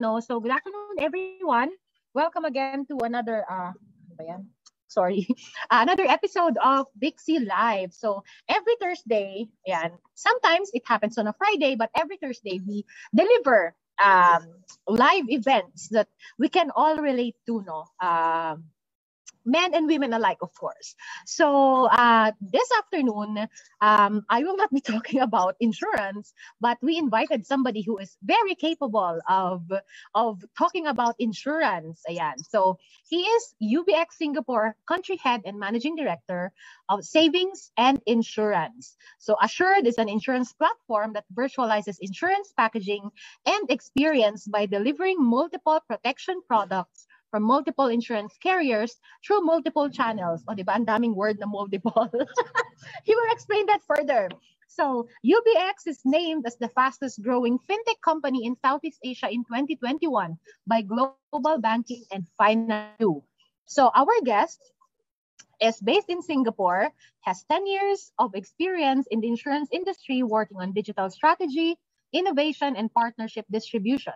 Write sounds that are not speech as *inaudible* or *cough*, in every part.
No, so good afternoon, everyone. Welcome again to another uh, sorry, *laughs* another episode of C Live. So every Thursday, yeah, sometimes it happens on a Friday, but every Thursday we deliver um, live events that we can all relate to, no? Um, men and women alike, of course. So uh, this afternoon, um, I will not be *laughs* talking about insurance, but we invited somebody who is very capable of, of talking about insurance. Ayan. So he is UBX Singapore country head and managing director of savings and insurance. So Assured is an insurance platform that virtualizes insurance packaging and experience by delivering multiple protection products from multiple insurance carriers through multiple channels. O, di ba? Ang daming word na multiple. *laughs* he will explain that further. So UBX is named as the fastest growing fintech company in Southeast Asia in 2021 by Global Banking and Finance. So our guest is based in Singapore, has 10 years of experience in the insurance industry working on digital strategy, innovation, and partnership distribution.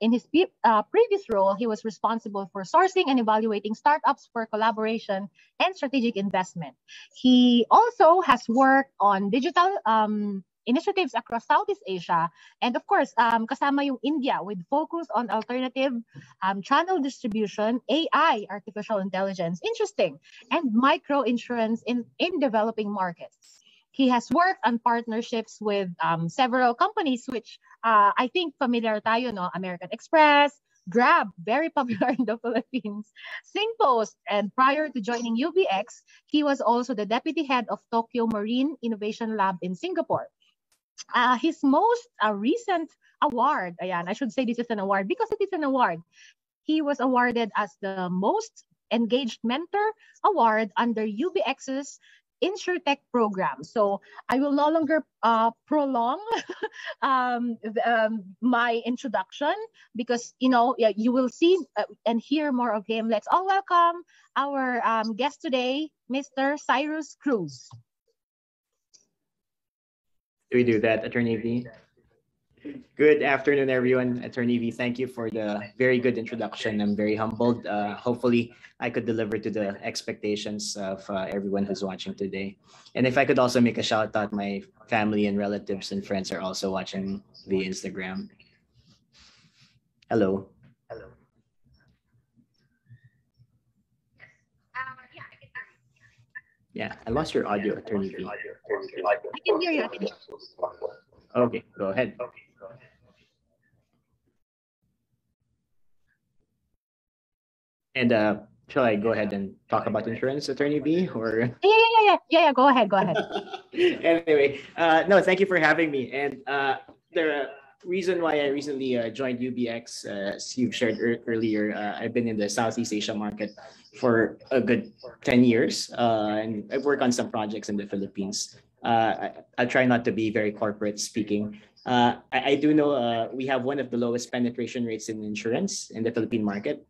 In his uh, previous role, he was responsible for sourcing and evaluating startups for collaboration and strategic investment. He also has worked on digital um, initiatives across Southeast Asia. And of course, um, kasama yung India with focus on alternative um, channel distribution, AI, artificial intelligence, interesting, and micro insurance in, in developing markets. He has worked on partnerships with um, several companies, which uh, I think familiar tayo, no? American Express, Grab, very *laughs* popular in the Philippines, SingPost, and prior to joining UBX, he was also the deputy head of Tokio Marine Innovation Lab in Singapore. Uh, his most uh, recent award, ayan, I should say this is an award because it is an award. He was awarded as the most engaged mentor award under UBX's InsurTech program. So I will no longer uh, prolong *laughs* um, um, my introduction because, you know, you will see uh, and hear more of him. Let's all welcome our um, guest today, Mr. Cyrus Cruz. Do we do that, Attorney V? Good afternoon, everyone. Attorney V, thank you for the very good introduction. I'm very humbled. Uh, hopefully, I could deliver to the expectations of uh, everyone who's watching today. And if I could also make a shout out, my family and relatives and friends are also watching the Instagram. Hello. Hello. Yeah, I lost your audio, Attorney V. I can hear you. Okay, go ahead. Okay. And uh, shall I go ahead and talk about insurance, Attorney B? Or yeah, yeah, yeah, yeah, yeah. yeah go ahead, go ahead. *laughs* anyway, uh, no, thank you for having me. And uh, the reason why I recently uh, joined UBX, uh, as you've shared er- earlier, uh, I've been in the Southeast Asia market for a good 10 years, uh, and I've worked on some projects in the Philippines. Uh, I, will try not to be very corporate speaking. Uh, I, I, do know uh, we have one of the lowest penetration rates in insurance in the Philippine market.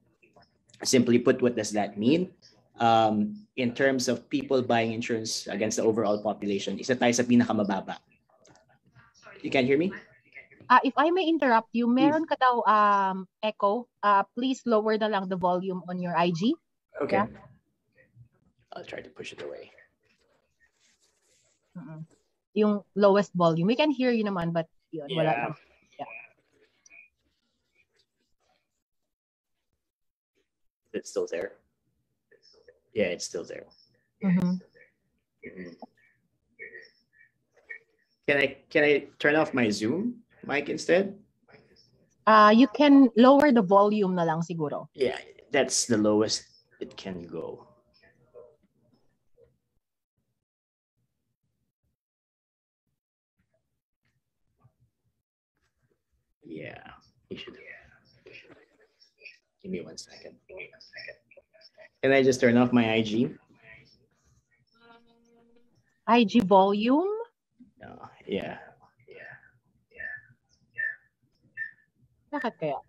Simply put, what does that mean? Um, in terms of people buying insurance against the overall population, isa tayo sa pinakamababa. You can hear me? Uh, if I may interrupt you, meron ka daw um, echo. Uh, please lower na lang the volume on your IG. Okay. Yeah? I'll try to push it away. Mm-mm. Yung lowest volume. We can hear you naman, but yun, yeah. wala lang. It's still there. Yeah, it's still there. Mm-hmm. Can I can I turn off my Zoom mic instead? Uh, you can lower the volume na lang siguro. Yeah, that's the lowest it can go. Yeah, you should. Give me one second. Can I just turn off my IG? IG volume? Uh, yeah. Bakit kaya?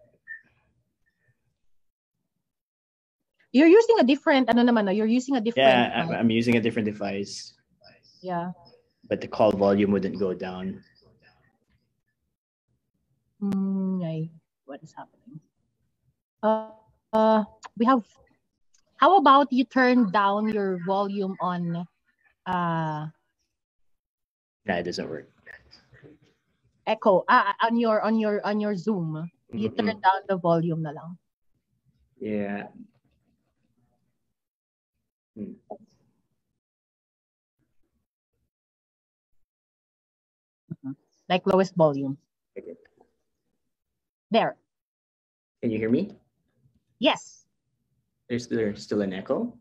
You're using a different, ano naman, no? you're using a different. Yeah, I'm, I'm using a different device. Yeah. But the call volume wouldn't go down. Mm, what is happening? Uh, uh, we have. How about you turn down your volume on? Uh, That doesn't work. echo ah, on your on your on your Zoom. You turn Mm-mm. down the volume na lang. Yeah. Hmm. Like lowest volume. Okay. There. Can you hear me? Yes. There's there's still an echo.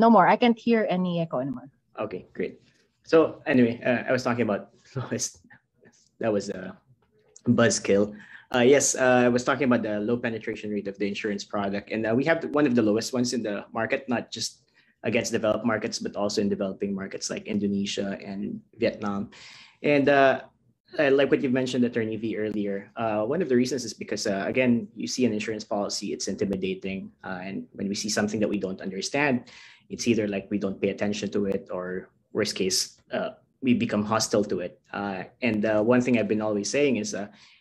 No more. I can't hear any echo anymore. Okay, great. So anyway, uh, I was talking about *laughs* lowest. That was a buzzkill. Uh, yes, uh, I was talking about the low penetration rate of the insurance product, and uh, we have one of the lowest ones in the market, not just against developed markets, but also in developing markets like Indonesia and Vietnam. And uh, like what you mentioned, Attorney V earlier, uh, one of the reasons is because uh, again, you see an insurance policy, it's intimidating, uh, and when we see something that we don't understand, it's either like we don't pay attention to it, or worst case, uh, we become hostile to it. Uh, and one thing I've been always saying is,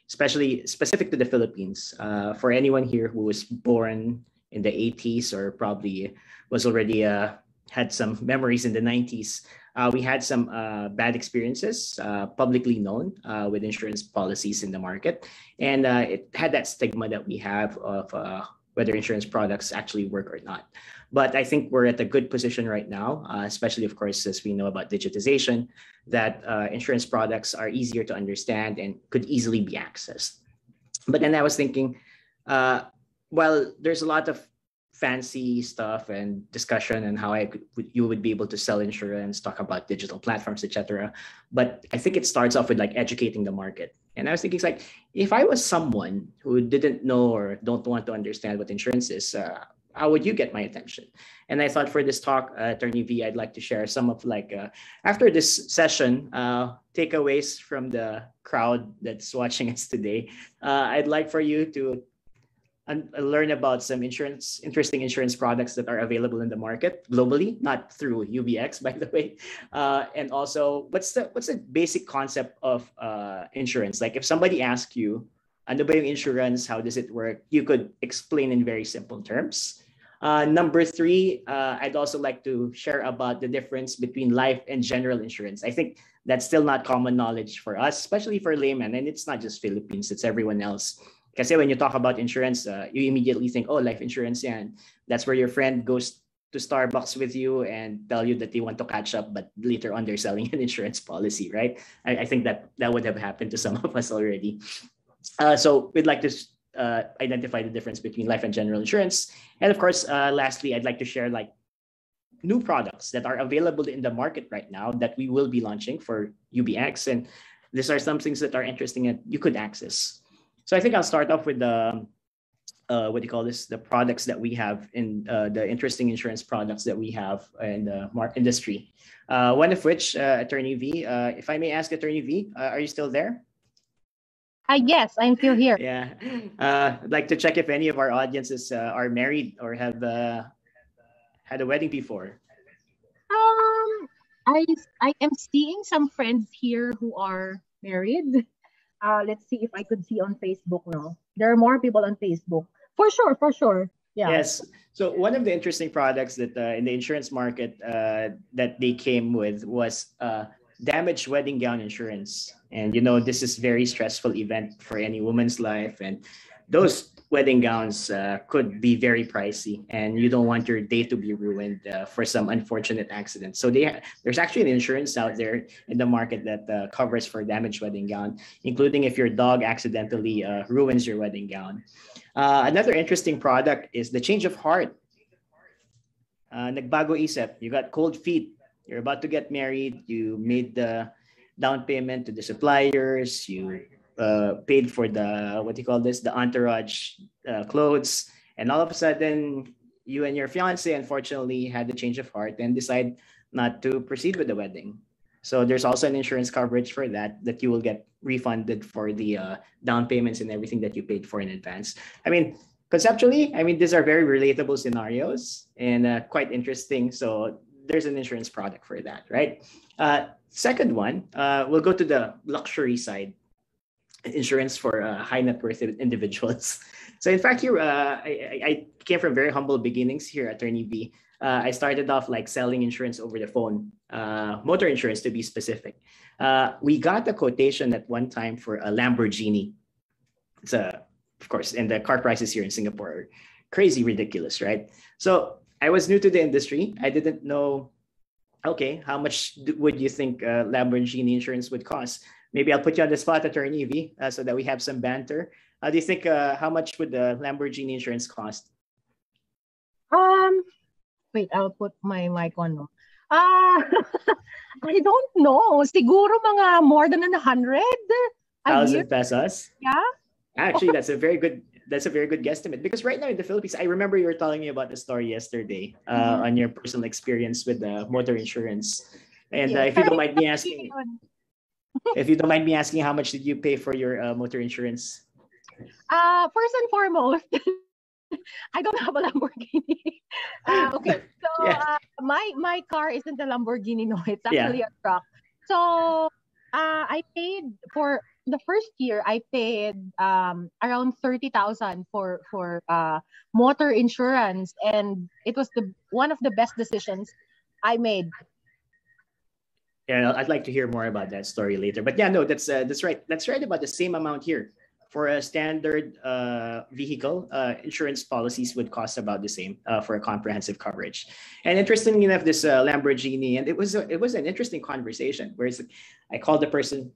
especially specific to the Philippines, for anyone here who was born in the 80s or probably was already had some memories in the 90s, uh, we had some uh, bad experiences, uh, publicly known, uh, with insurance policies in the market, and uh, it had that stigma that we have of uh, whether insurance products actually work or not. But I think we're at a good position right now, especially, of course, as we know about digitization, that insurance products are easier to understand and could easily be accessed. But then I was thinking, well, there's a lot of fancy stuff and discussion and how I could, you would be able to sell insurance, talk about digital platforms, etc. But I think it starts off with like educating the market. And I was thinking, like, if I was someone who didn't know or don't want to understand what insurance is, uh, how would you get my attention? And I thought for this talk, uh, Attorney V, I'd like to share some of like, uh, after this session, uh, takeaways from the crowd that's watching *laughs* us today. Uh, I'd like for you to and learn about some insurance, interesting insurance products that are available in the market globally, not through UBX, *laughs* by the way. Uh, and also, what's the what's the basic concept of uh, insurance? Like, if somebody asks you, "Ano ba yung insurance? How does it work?" You could explain in very simple terms. Uh, number three, uh, I'd also like to share about the difference between life and general insurance. I think that's still not common knowledge for us, especially for laymen, and it's not just Philippines; it's everyone else. Kasi when you talk about insurance, uh, you immediately think, oh, life insurance yan. That's where your friend goes to Starbucks with you and tell you that they want to catch up, but later on they're selling *laughs* an insurance policy, right? I, I think that that would have happened to some of us already. Uh, so we'd like to uh, identify the difference between life and general insurance. And of course, uh, lastly, I'd like to share like new products that are available in the market right now that we will be launching for UBX. And these are some things that are interesting and you could access. So I think I'll start off with the uh, what do you call this? The products that we have in uh, the interesting insurance products that we have in the market industry. Uh, one of which, uh, Attorney V, uh, if I may ask, Attorney V, uh, are you still there? Hi, yes, I'm still here. Yeah, uh, I'd like to check if any of our audiences uh, are married or have uh, had a wedding before. Um, I I am seeing some friends here who are married. Uh, let's see if I could see on Facebook now. There are more people on Facebook. For sure, for sure. Yeah. Yes. So one of the interesting products that uh, in the insurance market uh, that they came with was uh, damaged wedding gown insurance. And you know, this is very stressful event for any woman's life, and those wedding gowns uh, could be very pricey, and you don't want your day to be ruined uh, for some unfortunate accident. So there's actually an insurance out there in the market that uh, covers for damaged wedding gown, including if your dog accidentally uh, ruins your wedding gown. Uh, another interesting product is the change of heart. Uh, nagbago isip. You got cold feet. You're about to get married. You made the down payment to the suppliers. You uh, paid for the what do you call this? The entourage uh, clothes, and all of a sudden, you and your fiance unfortunately had the change of heart and decide not to proceed with the wedding. So there's also an insurance coverage for that that you will get refunded for the uh, down payments and everything that you paid for in advance. I mean, conceptually, I mean these are very relatable scenarios and uh, quite interesting. So there's an insurance product for that, right? Uh, second one, uh, we'll go to the luxury side. Insurance for uh, high net worth individuals. *laughs* So in fact, here uh, I, I, came from very humble beginnings here at Attorney V. Uh, I started off like selling insurance over the phone, uh, motor insurance to be specific. Uh, we got a quotation at one time for a Lamborghini. It's a, of course, and the car prices here in Singapore are crazy ridiculous, right? So I was new to the industry. I didn't know, okay, how much would you think uh, Lamborghini insurance would cost? Maybe I'll put you on the spot, Attorney V, uh, so that we have some banter. Uh, do you think uh, how much would the Lamborghini insurance cost? Um, wait, I'll put my mic on. No. Uh, *laughs* I don't know. Siguro mga more than a hundred. Thousand pesos. Yeah. Actually, that's a very good. That's a very good guesstimate because right now in the Philippines, I remember you were telling me about the story yesterday uh, mm-hmm. on your personal experience with the motor insurance. And yeah, uh, if you don't mind me asking, *laughs* if you don't mind me asking, how much did you pay for your uh, motor insurance? Uh, first and foremost, *laughs* I don't have a Lamborghini. *laughs* Uh, okay, so yeah. uh, my my car isn't a Lamborghini. No, it's actually yeah. a truck. So uh, I paid for the first year. I paid um, around thirty thousand for for uh, motor insurance, and it was the one of the best decisions I made yeah, I'd like to hear more about that story later. But yeah, no, that's uh, that's right. That's right about the same amount here. For a standard uh, vehicle, uh, insurance policies would cost about the same uh, for a comprehensive coverage. And interestingly enough, this uh, Lamborghini, and it was a, it was an interesting conversation. Where I called the person,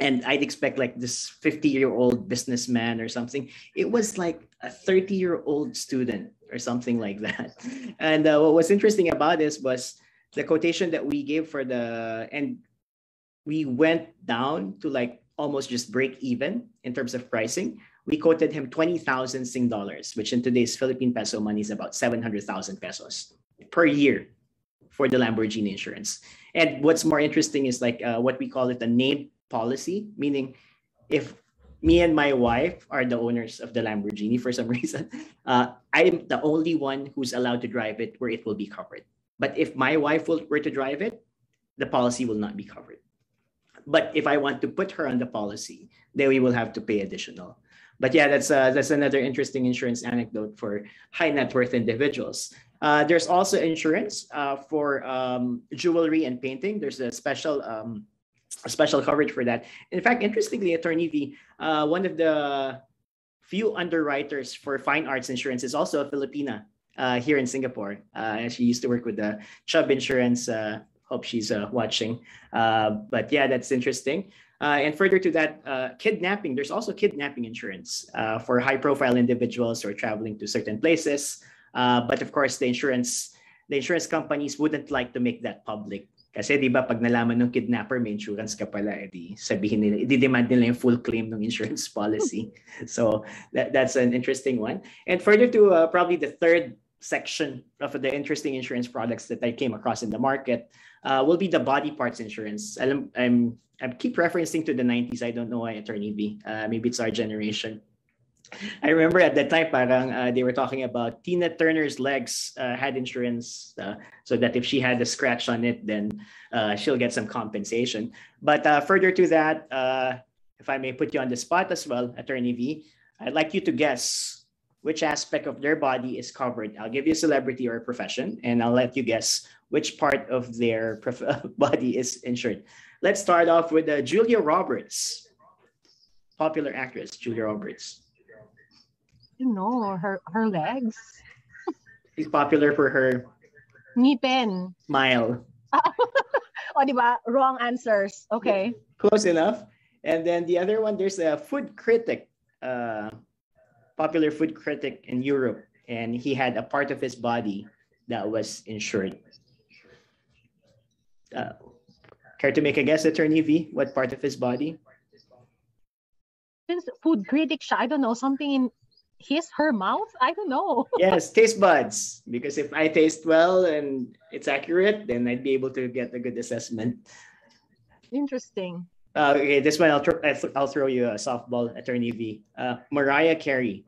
and I'd expect like this fifty year old businessman or something. It was like a thirty year old student or something like that. *laughs* And uh, what was interesting about this was the quotation that we gave for the and we went down to like almost just break even in terms of pricing. We quoted him 20,000 Sing dollars, which in today's Philippine peso money is about 700,000 pesos per year for the Lamborghini insurance. And what's more interesting is like uh, what we call it a named policy, meaning if me and my wife are the owners of the Lamborghini for some *laughs* reason, uh, I'm the only one who's allowed to drive it where it will be covered. But if my wife were to drive it, the policy will not be covered. But if I want to put her on the policy, then we will have to pay additional. But yeah, that's uh, that's another interesting insurance anecdote for high net worth individuals. Uh, there's also insurance uh, for um, jewelry and painting. There's a special um, special coverage for that. In fact, interestingly, Attorney V, uh, one of the few underwriters for fine arts insurance is also a Filipina uh, here in Singapore. Uh, she used to work with the Chubb Insurance. Uh, hope she's uh, watching. Uh, but yeah, that's interesting. Uh, and further to that, kidnapping. There's also kidnapping insurance for high-profile individuals who are traveling to certain places. But of course, the insurance the insurance companies wouldn't like to make that public. Kasi di ba pag nalaman ng kidnapper may insurance ka pala, edi sabihin nila, i-demand nila yung full claim ng insurance *laughs* policy. so that, that's an interesting one. And further to uh, probably the third section of the interesting insurance products that I came across in the market uh, will be the body parts insurance. I'm, I'm I keep referencing to the 90s. I don't know why Attorney B. Uh, maybe it's our generation. I remember at that time, parang uh, they were talking about Tina Turner's legs uh, had insurance, uh, so that if she had a scratch on it, then uh, she'll get some compensation. But further to that, if I may put you on the spot as well, Attorney V, I'd like you to guess which aspect of their body is covered. I'll give you a celebrity or a profession, and I'll let you guess which part of their prof- *laughs* body is insured. Let's start off with uh, Julia Roberts, popular actress Julia Roberts. You know her her legs. *laughs* She's popular for her ngipin. Smile. *laughs* oh, di ba? Wrong answers. Okay. Close enough. And then the other one, there's a food critic. Uh, popular food critic in Europe, and he had a part of his body that was insured. Uh, care to make a guess, Attorney V? What part of his body? Since food critic I don't know, something in his, her mouth? I don't know. *laughs* yes, taste buds. Because if I taste well and it's accurate, then I'd be able to get a good assessment. Interesting. Uh, okay, this one I'll, th- I'll throw you a softball, Attorney V. Uh, Mariah Carey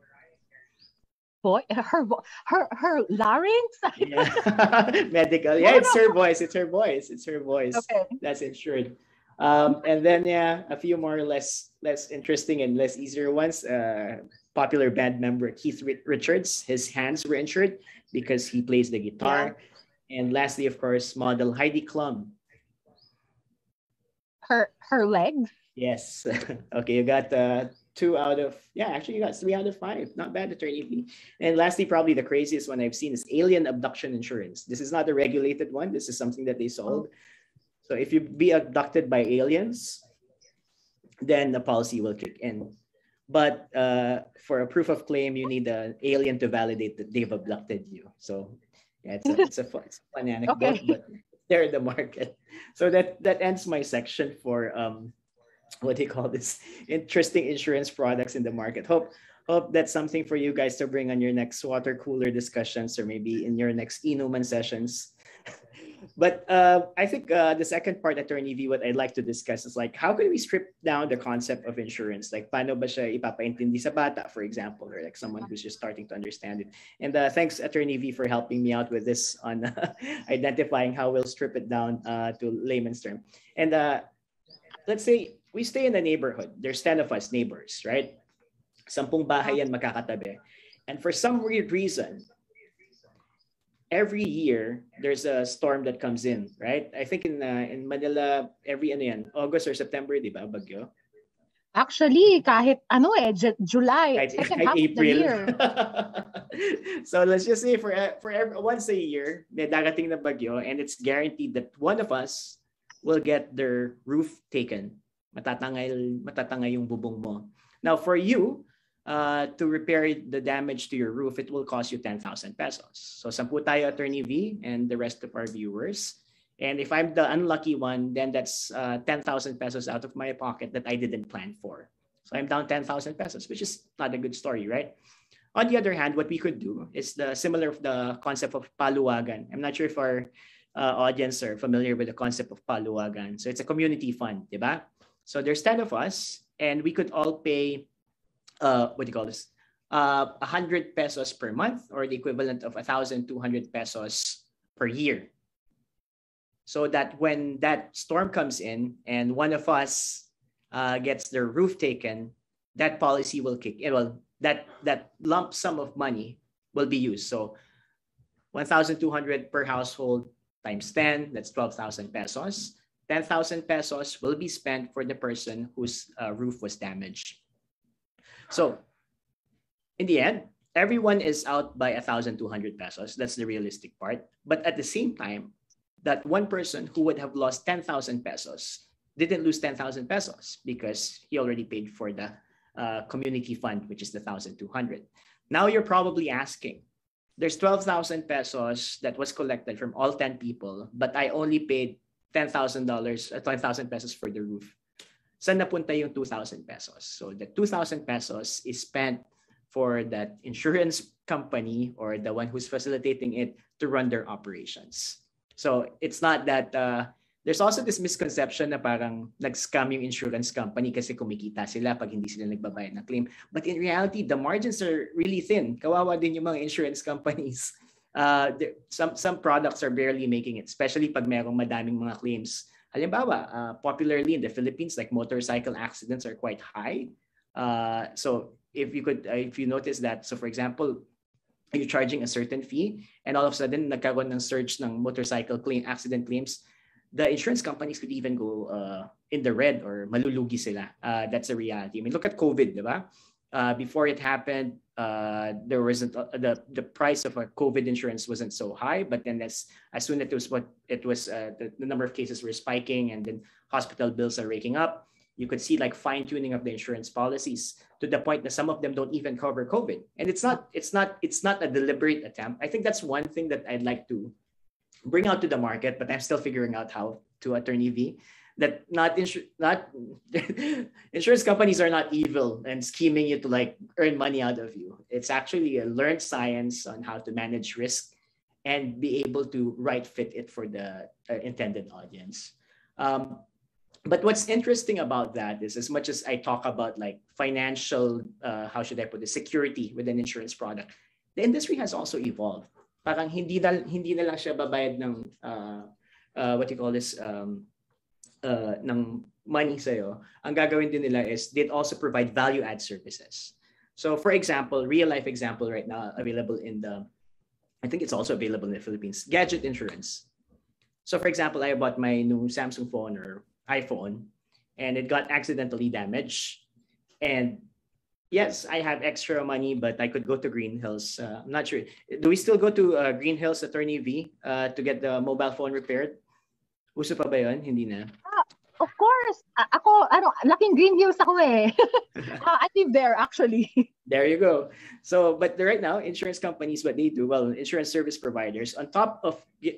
Boy, her her her larynx yeah. *laughs* medical yeah it's her voice it's her voice it's her voice okay. that's insured Um, and then yeah, a few more less less interesting and less easier ones. Uh, popular band member Keith Richards, his hands were injured because he plays the guitar. Yeah. And lastly, of course, model Heidi Klum. Her her leg. Yes. *laughs* okay, you got uh, two out of yeah, actually you got three out of five. Not bad, attorney V. And lastly, probably the craziest one I've seen is alien abduction insurance. This is not a regulated one. This is something that they sold. So if you be abducted by aliens, then the policy will kick in. But uh, for a proof of claim, you need an alien to validate that they've abducted you. So yeah, it's a, it's a, fun, it's a fun anecdote, okay. but they're in the market. *laughs* So that that ends my section for um, what do you call this? Interesting insurance products in the market. Hope hope that's something for you guys to bring on your next water cooler discussions or maybe in your next Inuman sessions. But uh, I think uh, the second part, Attorney V, what I'd like to discuss is like, how can we strip down the concept of insurance? Like, paano ba siya ipapaintindi sa bata, for example, or like someone who's just starting to understand it? And uh, thanks, Attorney V, for helping me out with this on *laughs* identifying how we'll strip it down uh, to layman's term. And uh, let's say we stay in the neighborhood. There's 10 of us neighbors, right? Sampung bahay yan makakatabi. And for some weird reason, every year there's a storm that comes in, right? I think in uh, in Manila every ano yan, August or September, di ba, bagyo? Actually, kahit ano eh, July, kahit, second kahit half April. of the year. *laughs* so let's just say for for every, once a year, may darating na bagyo and it's guaranteed that one of us will get their roof taken. Matatangay matatangay yung bubong mo. Now for you, uh, to repair the damage to your roof, it will cost you 10,000 pesos. So sampu tayo, Attorney V, and the rest of our viewers. And if I'm the unlucky one, then that's uh, 10,000 pesos out of my pocket that I didn't plan for. So I'm down 10,000 pesos, which is not a good story, right? On the other hand, what we could do is the similar of the concept of paluwagan. I'm not sure if our uh, audience are familiar with the concept of paluwagan. So it's a community fund, diba? So there's 10 of us, and we could all pay uh, what do you call this? Uh, 100 pesos per month or the equivalent of 1,200 pesos per year. So that when that storm comes in and one of us uh, gets their roof taken, that policy will kick in. Well, that, that lump sum of money will be used. So 1,200 per household times 10, that's 12,000 pesos. 10,000 pesos will be spent for the person whose uh, roof was damaged. So in the end, everyone is out by 1,200 pesos. That's the realistic part. But at the same time, that one person who would have lost 10,000 pesos didn't lose 10,000 pesos because he already paid for the uh, community fund, which is the 1,200. Now you're probably asking, there's 12,000 pesos that was collected from all 10 people, but I only paid $10,000, uh, 10,000 pesos for the roof saan napunta yung 2,000 pesos? So the 2,000 pesos is spent for that insurance company or the one who's facilitating it to run their operations. So it's not that uh, there's also this misconception na parang nag-scam yung insurance company kasi kumikita sila pag hindi sila nagbabayad ng claim. But in reality, the margins are really thin. Kawawa din yung mga insurance companies. *laughs* Uh, some some products are barely making it, especially pag merong madaming mga claims Halimbawa, uh, popularly in the Philippines, like motorcycle accidents are quite high. Uh, so if you could, uh, if you notice that, so for example, you're charging a certain fee and all of a sudden nagkaroon ng surge ng motorcycle claim, accident claims, the insurance companies could even go uh, in the red or malulugi sila. Uh, that's a reality. I mean, look at COVID, di ba? Uh, before it happened, uh, there wasn't the the price of a COVID insurance wasn't so high, but then as as soon as it was what it was, uh, the, the number of cases were spiking, and then hospital bills are raking up. You could see like fine tuning of the insurance policies to the point that some of them don't even cover COVID, and it's not it's not it's not a deliberate attempt. I think that's one thing that I'd like to bring out to the market, but I'm still figuring out how to Attorney V that not insu- not *laughs* insurance companies are not evil and scheming you to like earn money out of you. It's actually a learned science on how to manage risk and be able to right fit it for the uh, intended audience. Um, but what's interesting about that is as much as I talk about like financial, uh, how should I put it, security with an insurance product, the industry has also evolved. Parang hindi na, hindi na lang siya babayad ng uh, uh, what you call this um, uh, ng money sa'yo, ang gagawin din nila is they'd also provide value add services. So for example, real life example right now available in the, I think it's also available in the Philippines, gadget insurance. So for example, I bought my new Samsung phone or iPhone and it got accidentally damaged. And yes, I have extra money, but I could go to Green Hills. Uh, I'm not sure. Do we still go to uh, Green Hills Attorney V uh, to get the mobile phone repaired? Uso pa ba yun? Hindi na. Of course. A- ako, ano, laking Green Hills ako eh. *laughs* uh, I live there actually. There you go. So, but right now, insurance companies, what they do, well, insurance service providers, on top of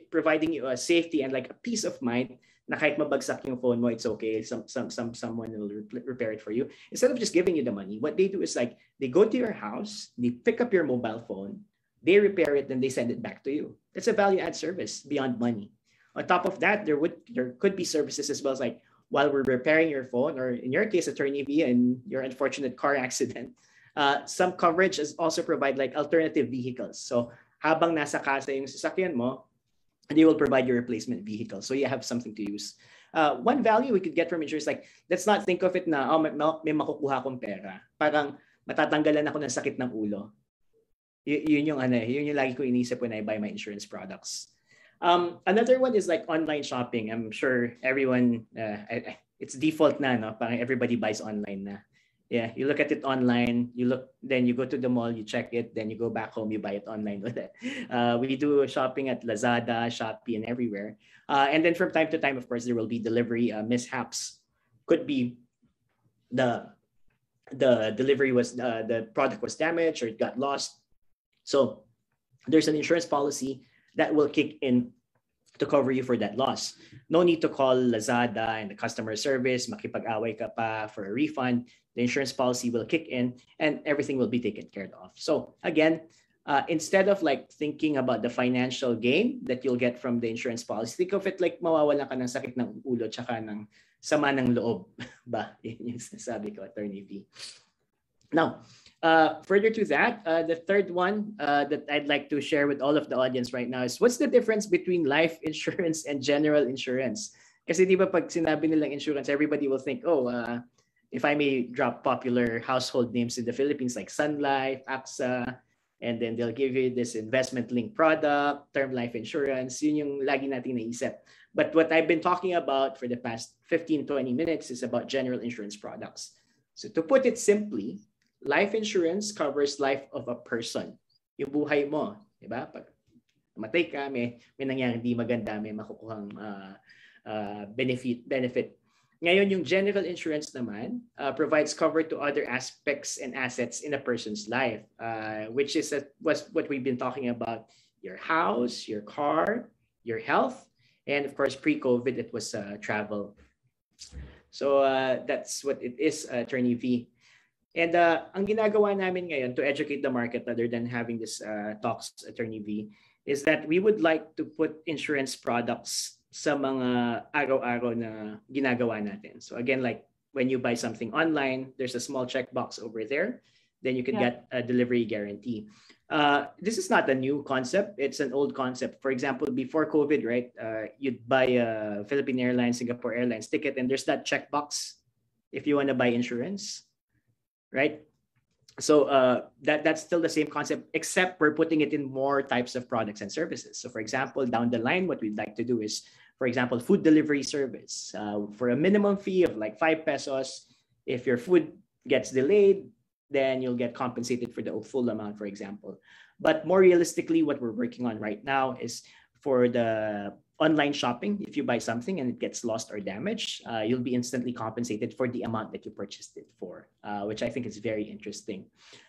providing you a safety and like a peace of mind, na kahit mabagsak yung phone mo, it's okay. Some, some, some, someone will repair it for you. Instead of just giving you the money, what they do is like, they go to your house, they pick up your mobile phone, they repair it, then they send it back to you. That's a value add service beyond money. On top of that, there would there could be services as well as like while we're repairing your phone, or in your case, attorney V and your unfortunate car *laughs* accident, uh, some coverage is also provide like alternative vehicles. So habang nasa casa yung sasakyan mo, they will provide your replacement vehicle. So you have something to use. Uh, one value we could get from insurance, like, let's not think of it na, oh, may, may makukuha akong pera. Parang matatanggalan ako ng sakit ng ulo. Y- yun yung ano, eh, yun yung lagi ko inisip when I buy my insurance products. Um, another one is like online shopping. I'm sure everyone, uh, it's default na, no? Parang everybody buys online na. Yeah you look at it online you look then you go to the mall you check it then you go back home you buy it online *laughs* uh, we do shopping at lazada shopee and everywhere. Uh, and then from time to time of course there will be delivery uh, mishaps. Could be the the delivery was uh, the product was damaged or it got lost. So there's an insurance policy that will kick in to cover you for that loss. No need to call Lazada and the customer service, makipag-away ka pa for a refund the insurance policy will kick in and everything will be taken care of. So again, uh, instead of like thinking about the financial gain that you'll get from the insurance policy, think of it like mawawalan ka ng sakit ng ulo tsaka ng sama ng loob *laughs* ba? Yun yung sinasabi ko, Attorney V. Now, uh, further to that, uh, the third one uh, that I'd like to share with all of the audience right now is what's the difference between life *laughs* insurance and general insurance? Kasi di ba pag sinabi nilang insurance, everybody will think, oh, uh, if I may drop popular household names in the Philippines like Sun Life, AXA, and then they'll give you this investment linked product, term life insurance, yun yung lagi nating naisip. But what I've been talking about for the past 15, 20 minutes is about general insurance products. So to put it simply, life insurance covers life of a person. Yung buhay mo, di ba? Pag matay ka, may, may nangyari di maganda, may makukuhang uh, uh, benefit, benefit Ngayon, yung general insurance naman uh, provides cover to other aspects and assets in a person's life, uh, which is a, was what we've been talking about, your house, your car, your health, and of course, pre-COVID, it was uh, travel. So uh, that's what it is, Attorney V. And uh, ang ginagawa namin ngayon to educate the market other than having this uh, talks, Attorney V, is that we would like to put insurance products sa mga araw-araw na ginagawa natin. So again, like when you buy something online, there's a small checkbox over there. Then you can yeah. get a delivery guarantee. Uh, this is not a new concept. It's an old concept. For example, before COVID, right, uh, you'd buy a Philippine Airlines, Singapore Airlines ticket, and there's that checkbox if you want to buy insurance, right? So uh, that that's still the same concept, except we're putting it in more types of products and services. So, for example, down the line, what we'd like to do is for example, food delivery service uh, for a minimum fee of like five pesos. If your food gets delayed, then you'll get compensated for the full amount, for example. But more realistically, what we're working on right now is for the online shopping. If you buy something and it gets lost or damaged, uh, you'll be instantly compensated for the amount that you purchased it for, uh, which I think is very interesting.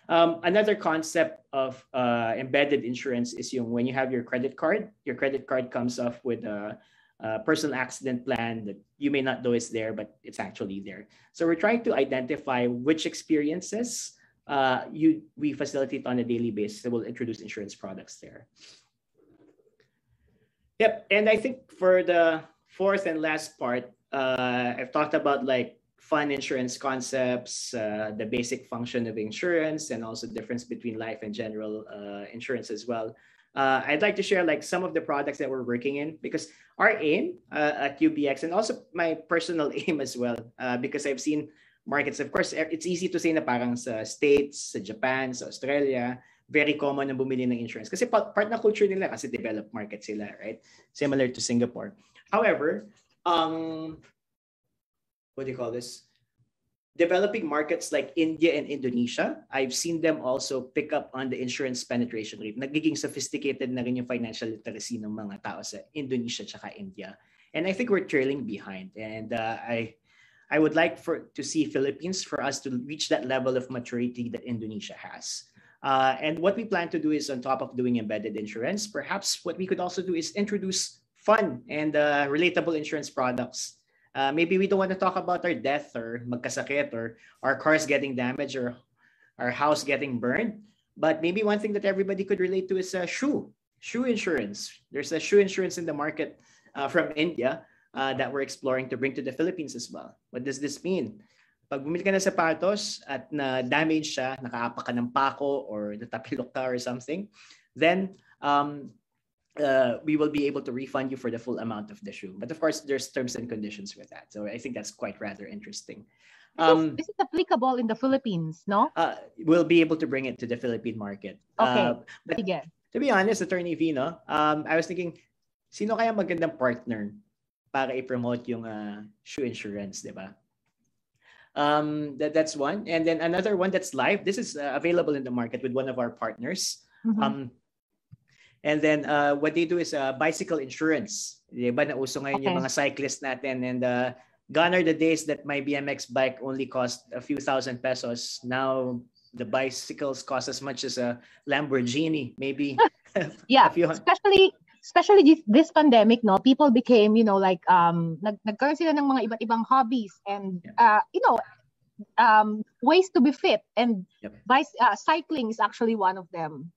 Um, another concept of uh, embedded insurance is yung when you have your credit card, your credit card comes off with a uh, personal accident plan that you may not know is there, but it's actually there. So we're trying to identify which experiences uh, you we facilitate on a daily basis that will introduce insurance products there. Yep, and I think for the fourth and last part, uh, I've talked about like fun insurance concepts, uh, the basic function of insurance, and also difference between life and general uh, insurance as well. uh, I'd like to share like some of the products that we're working in because our aim uh, at UBX and also my personal *laughs* aim as well, uh, because I've seen markets. Of course, it's easy to say na parang sa States, sa Japan, sa Australia, very common na bumili ng insurance kasi part, part na culture nila kasi developed market sila, right? Similar to Singapore. However, um, what do you call this? developing markets like India and Indonesia, I've seen them also pick up on the insurance penetration rate. Nagiging sophisticated na rin yung financial literacy ng mga tao sa Indonesia at India. And I think we're trailing behind. And uh, I I would like for to see Philippines for us to reach that level of maturity that Indonesia has. Uh, and what we plan to do is on top of doing embedded insurance, perhaps what we could also do is introduce fun and uh, relatable insurance products uh, maybe we don't want to talk about our death or magkasakit or our cars getting damaged or our house getting burned. But maybe one thing that everybody could relate to is a shoe, shoe insurance. There's a shoe insurance in the market uh, from India uh, that we're exploring to bring to the Philippines as well. What does this mean? Pag bumili ka ng sapatos at na-damage siya, nakaapak ka ng pako or *laughs* natapilok ka or something, then um, uh, we will be able to refund you for the full amount of the shoe. But of course, there's terms and conditions with that. So I think that's quite rather interesting. Um, this, is, applicable in the Philippines, no? Uh, we'll be able to bring it to the Philippine market. Okay. Uh, but Sige. to be honest, Attorney V, no? Um, I was thinking, sino kaya magandang partner para i-promote yung uh, shoe insurance, di ba? Um, that, that's one. And then another one that's live. This is uh, available in the market with one of our partners. Mm-hmm. Um, And then uh, what they do is uh, bicycle insurance. Di ba nauso ngayon okay. yung mga cyclists natin and uh, gone are the days that my BMX bike only cost a few thousand pesos. Now the bicycles cost as much as a Lamborghini, maybe. *laughs* yeah, *laughs* especially especially this this pandemic, no, people became, you know, like um nag nagkaroon sila ng mga iba't ibang hobbies and uh you know, um ways to be fit and yep. by uh, cycling is actually one of them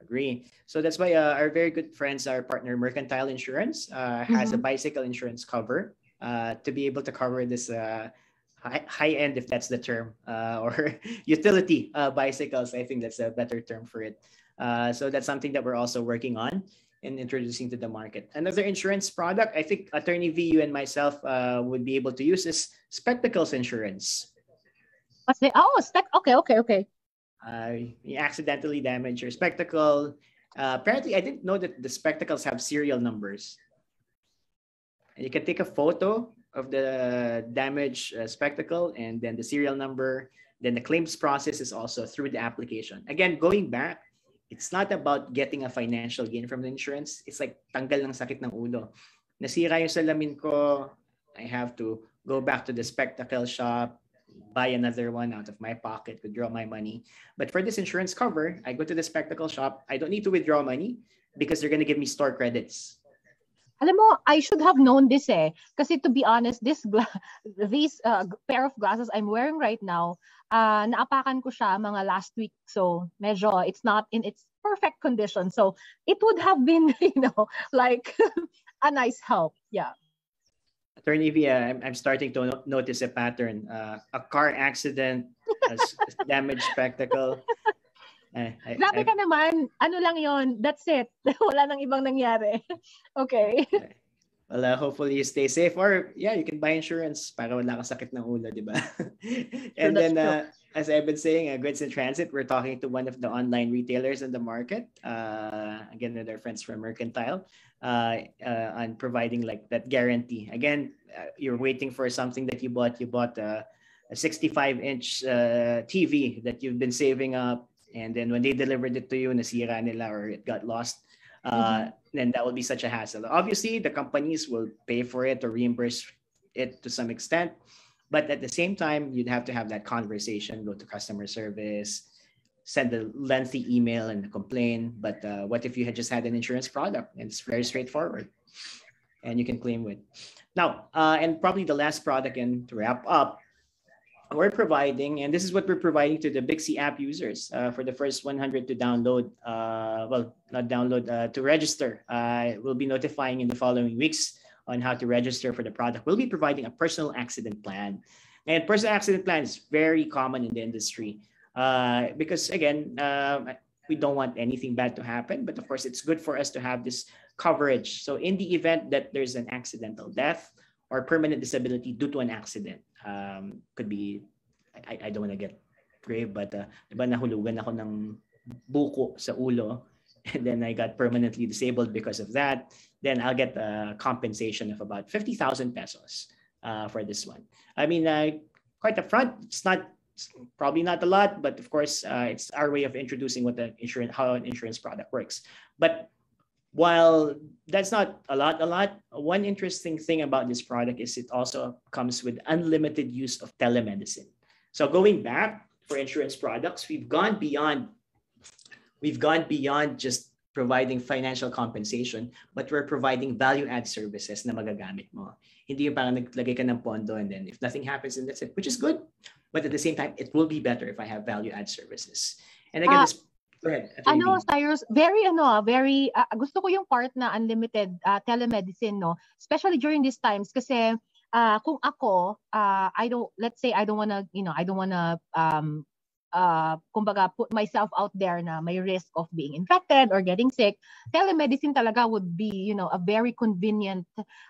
agree. So that's why uh, our very good friends, our partner Mercantile Insurance, uh, has mm-hmm. a bicycle insurance cover uh, to be able to cover this uh, high, high end, if that's the term, uh, or *laughs* utility uh, bicycles. I think that's a better term for it. so that's something that we're also working on and introducing to the market. Another insurance product, I think Attorney V, you and myself would be able to use is spectacles insurance. What's the oh spec? Okay, okay, okay uh, you accidentally damage your spectacle. Uh, apparently, I didn't know that the spectacles have serial numbers. And you can take a photo of the damaged uh, spectacle and then the serial number. Then the claims process is also through the application. Again, going back, it's not about getting a financial gain from the insurance. It's like tanggal ng sakit ng ulo. Nasira yung salamin ko, I have to go back to the spectacle shop, buy another one out of my pocket, withdraw my money. But for this insurance cover, I go to the spectacle shop. I don't need to withdraw money because they're going to give me store credits. Alam mo, I should have known this eh. Kasi to be honest, this *laughs* this uh, pair of glasses I'm wearing right now, uh, naapakan ko siya mga last week. So, medyo it's not in its perfect condition. So, it would have been, *laughs* you know, like *laughs* a nice help. Yeah. Attorney Via, I'm, I'm starting to no- notice a pattern. Uh, a car accident, a damaged spectacle. Eh, I, Grabe ka naman. Ano lang yon That's it. *laughs* Wala nang ibang nangyari. *laughs* okay. Well, uh, hopefully you stay safe or yeah, you can buy insurance para wala kang sakit ng ulo, di ba? *laughs* and then uh, as I've been saying, uh, Goods in Transit, we're talking to one of the online retailers in the market. Uh, again, with our friends from Mercantile uh, uh, on providing like that guarantee. Again, uh, you're waiting for something that you bought. You bought a, a 65 inch uh, TV that you've been saving up. And then when they delivered it to you, in nasira nila or it got lost uh, mm-hmm. then that would be such a hassle. Obviously, the companies will pay for it or reimburse it to some extent. But at the same time, you'd have to have that conversation, go to customer service, send a lengthy email and complain. But uh, what if you had just had an insurance product? And it's very straightforward and you can claim with. Now, uh, and probably the last product, and to wrap up, we're providing, and this is what we're providing to the Bixie app users uh, for the first 100 to download, uh, well, not download, uh, to register. We'll be notifying in the following weeks on how to register for the product. We'll be providing a personal accident plan. And personal accident plan is very common in the industry uh, because, again, um, we don't want anything bad to happen, but of course, it's good for us to have this coverage. So in the event that there's an accidental death or permanent disability due to an accident, um, could be, I, I don't want to get grave, but uh, diba nahulugan ako ng buko sa ulo *laughs* and then I got permanently disabled because of that, then I'll get a compensation of about 50,000 pesos uh, for this one. I mean, uh, quite upfront, it's not probably not a lot, but of course, uh, it's our way of introducing what the insurance, how an insurance product works. But while that's not a lot, a lot, one interesting thing about this product is it also comes with unlimited use of telemedicine. So going back for insurance products, we've gone beyond we've gone beyond just providing financial compensation, but we're providing value-add services na magagamit mo. Hindi yung parang naglagay ka ng pondo and then if nothing happens, then that's it, which is good. But at the same time, it will be better if I have value-add services. And again, uh, this Go ahead. Ano, Cyrus, very ano, ah, very uh, gusto ko yung part na unlimited uh, telemedicine, no? Especially during these times kasi uh, kung ako, uh, I don't let's say I don't want to, you know, I don't want to um uh, kumbaga, put myself out there na may risk of being infected or getting sick, telemedicine talaga would be, you know, a very convenient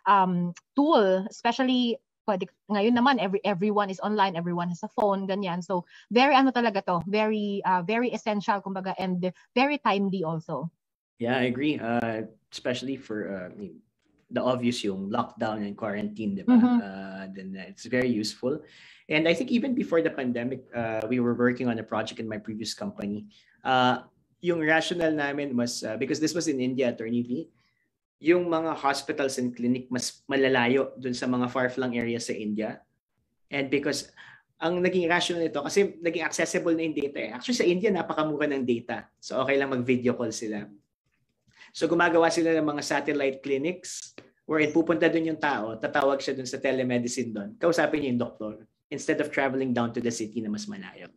um, tool, especially pwede, ngayon naman every everyone is online, everyone has a phone, ganyan. So very ano talaga to, very uh, very essential kumbaga and very timely also. Yeah, I agree. Uh, especially for uh, the obvious yung lockdown and quarantine, di ba? Mm-hmm. Uh, then it's very useful. And I think even before the pandemic, uh, we were working on a project in my previous company. Uh, yung rationale namin was, uh, because this was in India, Attorney V, yung mga hospitals and clinic mas malalayo dun sa mga far-flung areas sa India. And because ang naging rational nito, kasi naging accessible na yung data eh. Actually sa India, napakamura ng data. So okay lang mag-video call sila. So gumagawa sila ng mga satellite clinics wherein pupunta dun yung tao, tatawag siya dun sa telemedicine dun, kausapin niya yung doktor instead of traveling down to the city na mas malayo.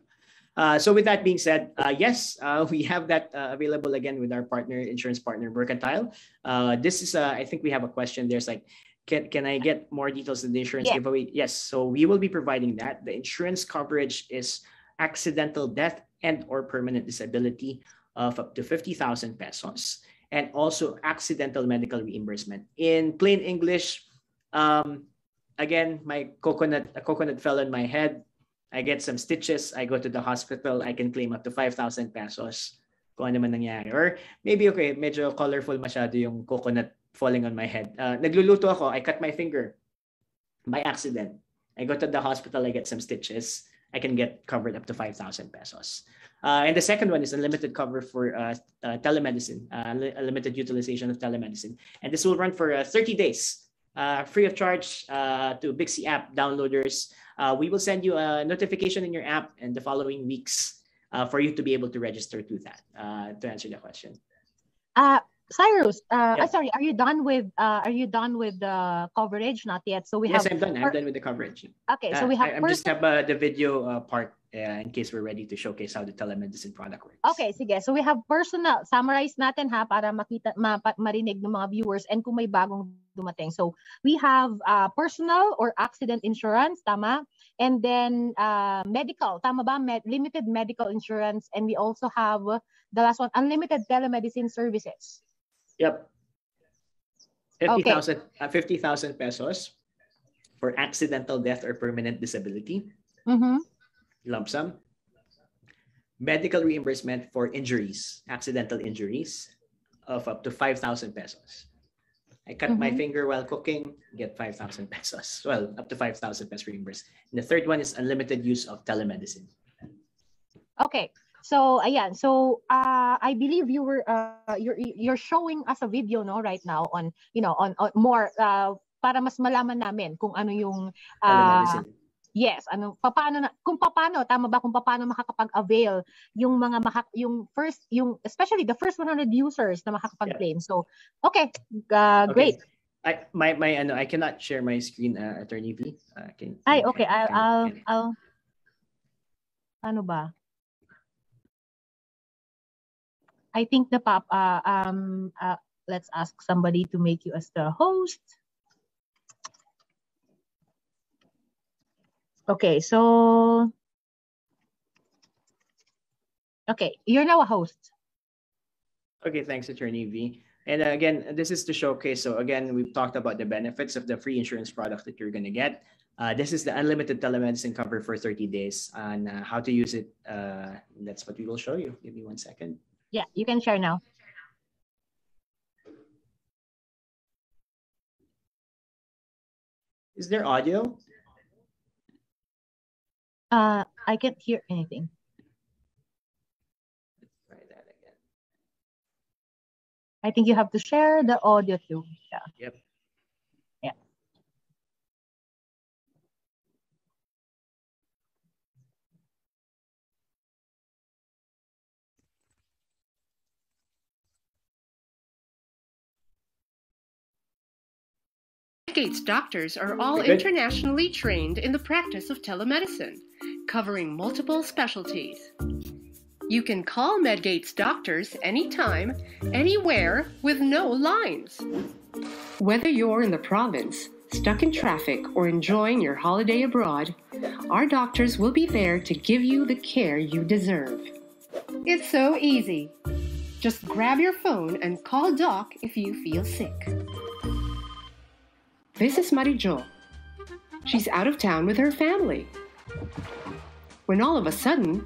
Uh, so with that being said, uh, yes, uh, *laughs* we have that uh, available again with our partner, insurance partner, Mercantile. Uh, this is, uh, I think we have a question. There's like, can, can I get more details of the insurance yeah. giveaway? Yes, so we will be providing that. The insurance coverage is accidental death and or permanent disability of up to 50,000 pesos and also accidental medical reimbursement. In plain English, um, again, my coconut, a coconut fell on my head. I get some stitches. I go to the hospital. I can claim up to 5,000 pesos kung ano man nangyari. Or maybe, okay, medyo colorful masyado yung coconut falling on my head. Uh, nagluluto ako. I cut my finger by accident. I go to the hospital. I get some stitches. I can get covered up to 5,000 pesos. Uh, and the second one is unlimited cover for uh, uh, telemedicine, uh, a limited utilization of telemedicine. And this will run for uh, 30 days uh, free of charge uh, to Bixie app downloaders. Uh, we will send you a notification in your app in the following weeks uh, for you to be able to register to that, uh, to answer the question. Uh, Cyrus, uh, yeah. sorry, are you done with uh, are you done with the coverage? Not yet. So we yes, have. Yes, I'm done. I'm done with the coverage. Okay, so we have. I, am just have uh, the video uh, part uh, in case we're ready to showcase how the telemedicine product works. Okay, sige. So we have personal, summarize natin ha para makita, ma, marinig ng mga viewers and kung may bagong dumating. So we have uh, personal or accident insurance, tama? And then uh, medical, tama ba? Med- limited medical insurance. And we also have the last one, unlimited telemedicine services. Yep. 50,000 okay. uh, 50,000 pesos for accidental death or permanent disability. Mm-hmm lump sum. Medical reimbursement for injuries, accidental injuries of up to 5,000 pesos. I cut mm-hmm. my finger while cooking, get 5,000 pesos. *laughs* Well, up to 5,000 pesos reimbursed. And the third one is unlimited use of telemedicine. Okay. So ayan, so uh, I believe you were uh, you're you're showing us a video no right now on you know on, on more uh, para mas malaman namin kung ano yung uh, Yes, ano paano na kung paano tama ba kung paano makakapag-avail yung mga maka, yung first yung especially the first 100 users na makakapag-claim. Yeah. So, okay, uh, great. I my my ano I cannot share my screen uh, attorney V. Uh, can, Ay, okay. I'll, can, I'll, can, I'll ano ba? I think the pop uh, um uh, let's ask somebody to make you as the host. Okay, so okay, you're now a host. Okay, thanks, Attorney V. And uh, again, this is to showcase. So again, we've talked about the benefits of the free insurance product that you're going to get. Uh, this is the unlimited telemedicine cover for 30 days and uh, how to use it. Uh, that's what we will show you. Give me one second. Yeah, you can share now. Is there audio? Uh, I can't hear anything. Let's try that again. I think you have to share the audio too. Yeah. Yep. Gates doctors are all internationally trained in the practice of telemedicine, covering multiple specialties. You can call Medgate's doctors anytime, anywhere, with no lines. Whether you're in the province, stuck in traffic, or enjoying your holiday abroad, our doctors will be there to give you the care you deserve. It's so easy. Just grab your phone and call Doc if you feel sick. This is Marijo. She's out of town with her family. When all of a sudden,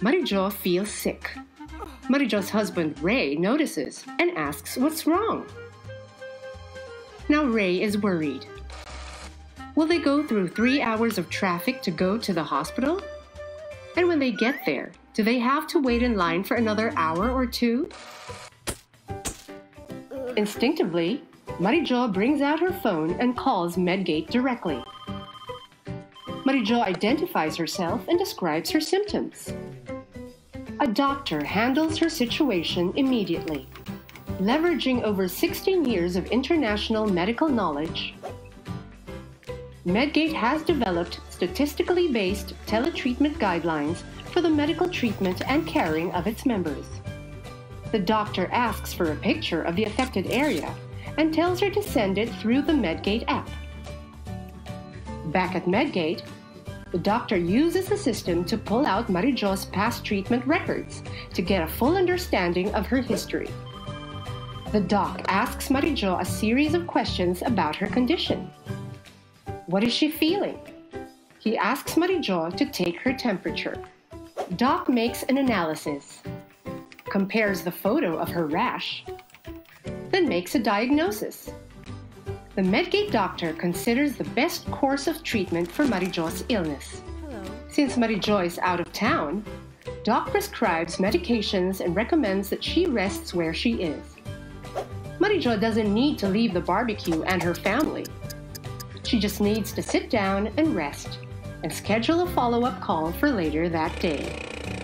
Marijo feels sick. Marijo's husband Ray notices and asks what's wrong. Now Ray is worried. Will they go through three hours of traffic to go to the hospital? And when they get there, do they have to wait in line for another hour or two? Instinctively, Marijo brings out her phone and calls Medgate directly. Marijo identifies herself and describes her symptoms. A doctor handles her situation immediately. Leveraging over 16 years of international medical knowledge, Medgate has developed statistically based teletreatment guidelines for the medical treatment and caring of its members. The doctor asks for a picture of the affected area and tells her to send it through the Medgate app. Back at Medgate, the doctor uses the system to pull out Marijo's past treatment records to get a full understanding of her history. The doc asks Marijo a series of questions about her condition. What is she feeling? He asks Marijo to take her temperature. Doc makes an analysis, compares the photo of her rash, then makes a diagnosis. The Medgate doctor considers the best course of treatment for Marijo's illness. Since Marijo is out of town, Doc prescribes medications and recommends that she rests where she is. Marijo doesn't need to leave the barbecue and her family. She just needs to sit down and rest and schedule a follow up call for later that day.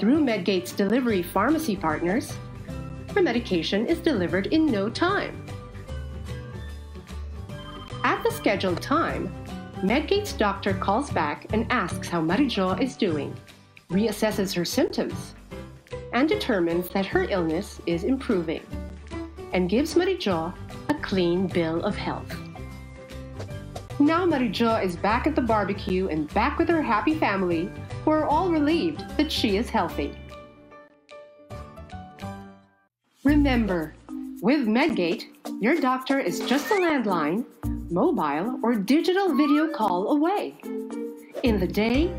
Through Medgate's delivery pharmacy partners, her medication is delivered in no time. At the scheduled time, Medgate's doctor calls back and asks how Marijo is doing, reassesses her symptoms, and determines that her illness is improving, and gives Marijo a clean bill of health. Now Marijo is back at the barbecue and back with her happy family, who are all relieved that she is healthy. Remember, with Medgate, your doctor is just a landline, mobile, or digital video call away. In the day,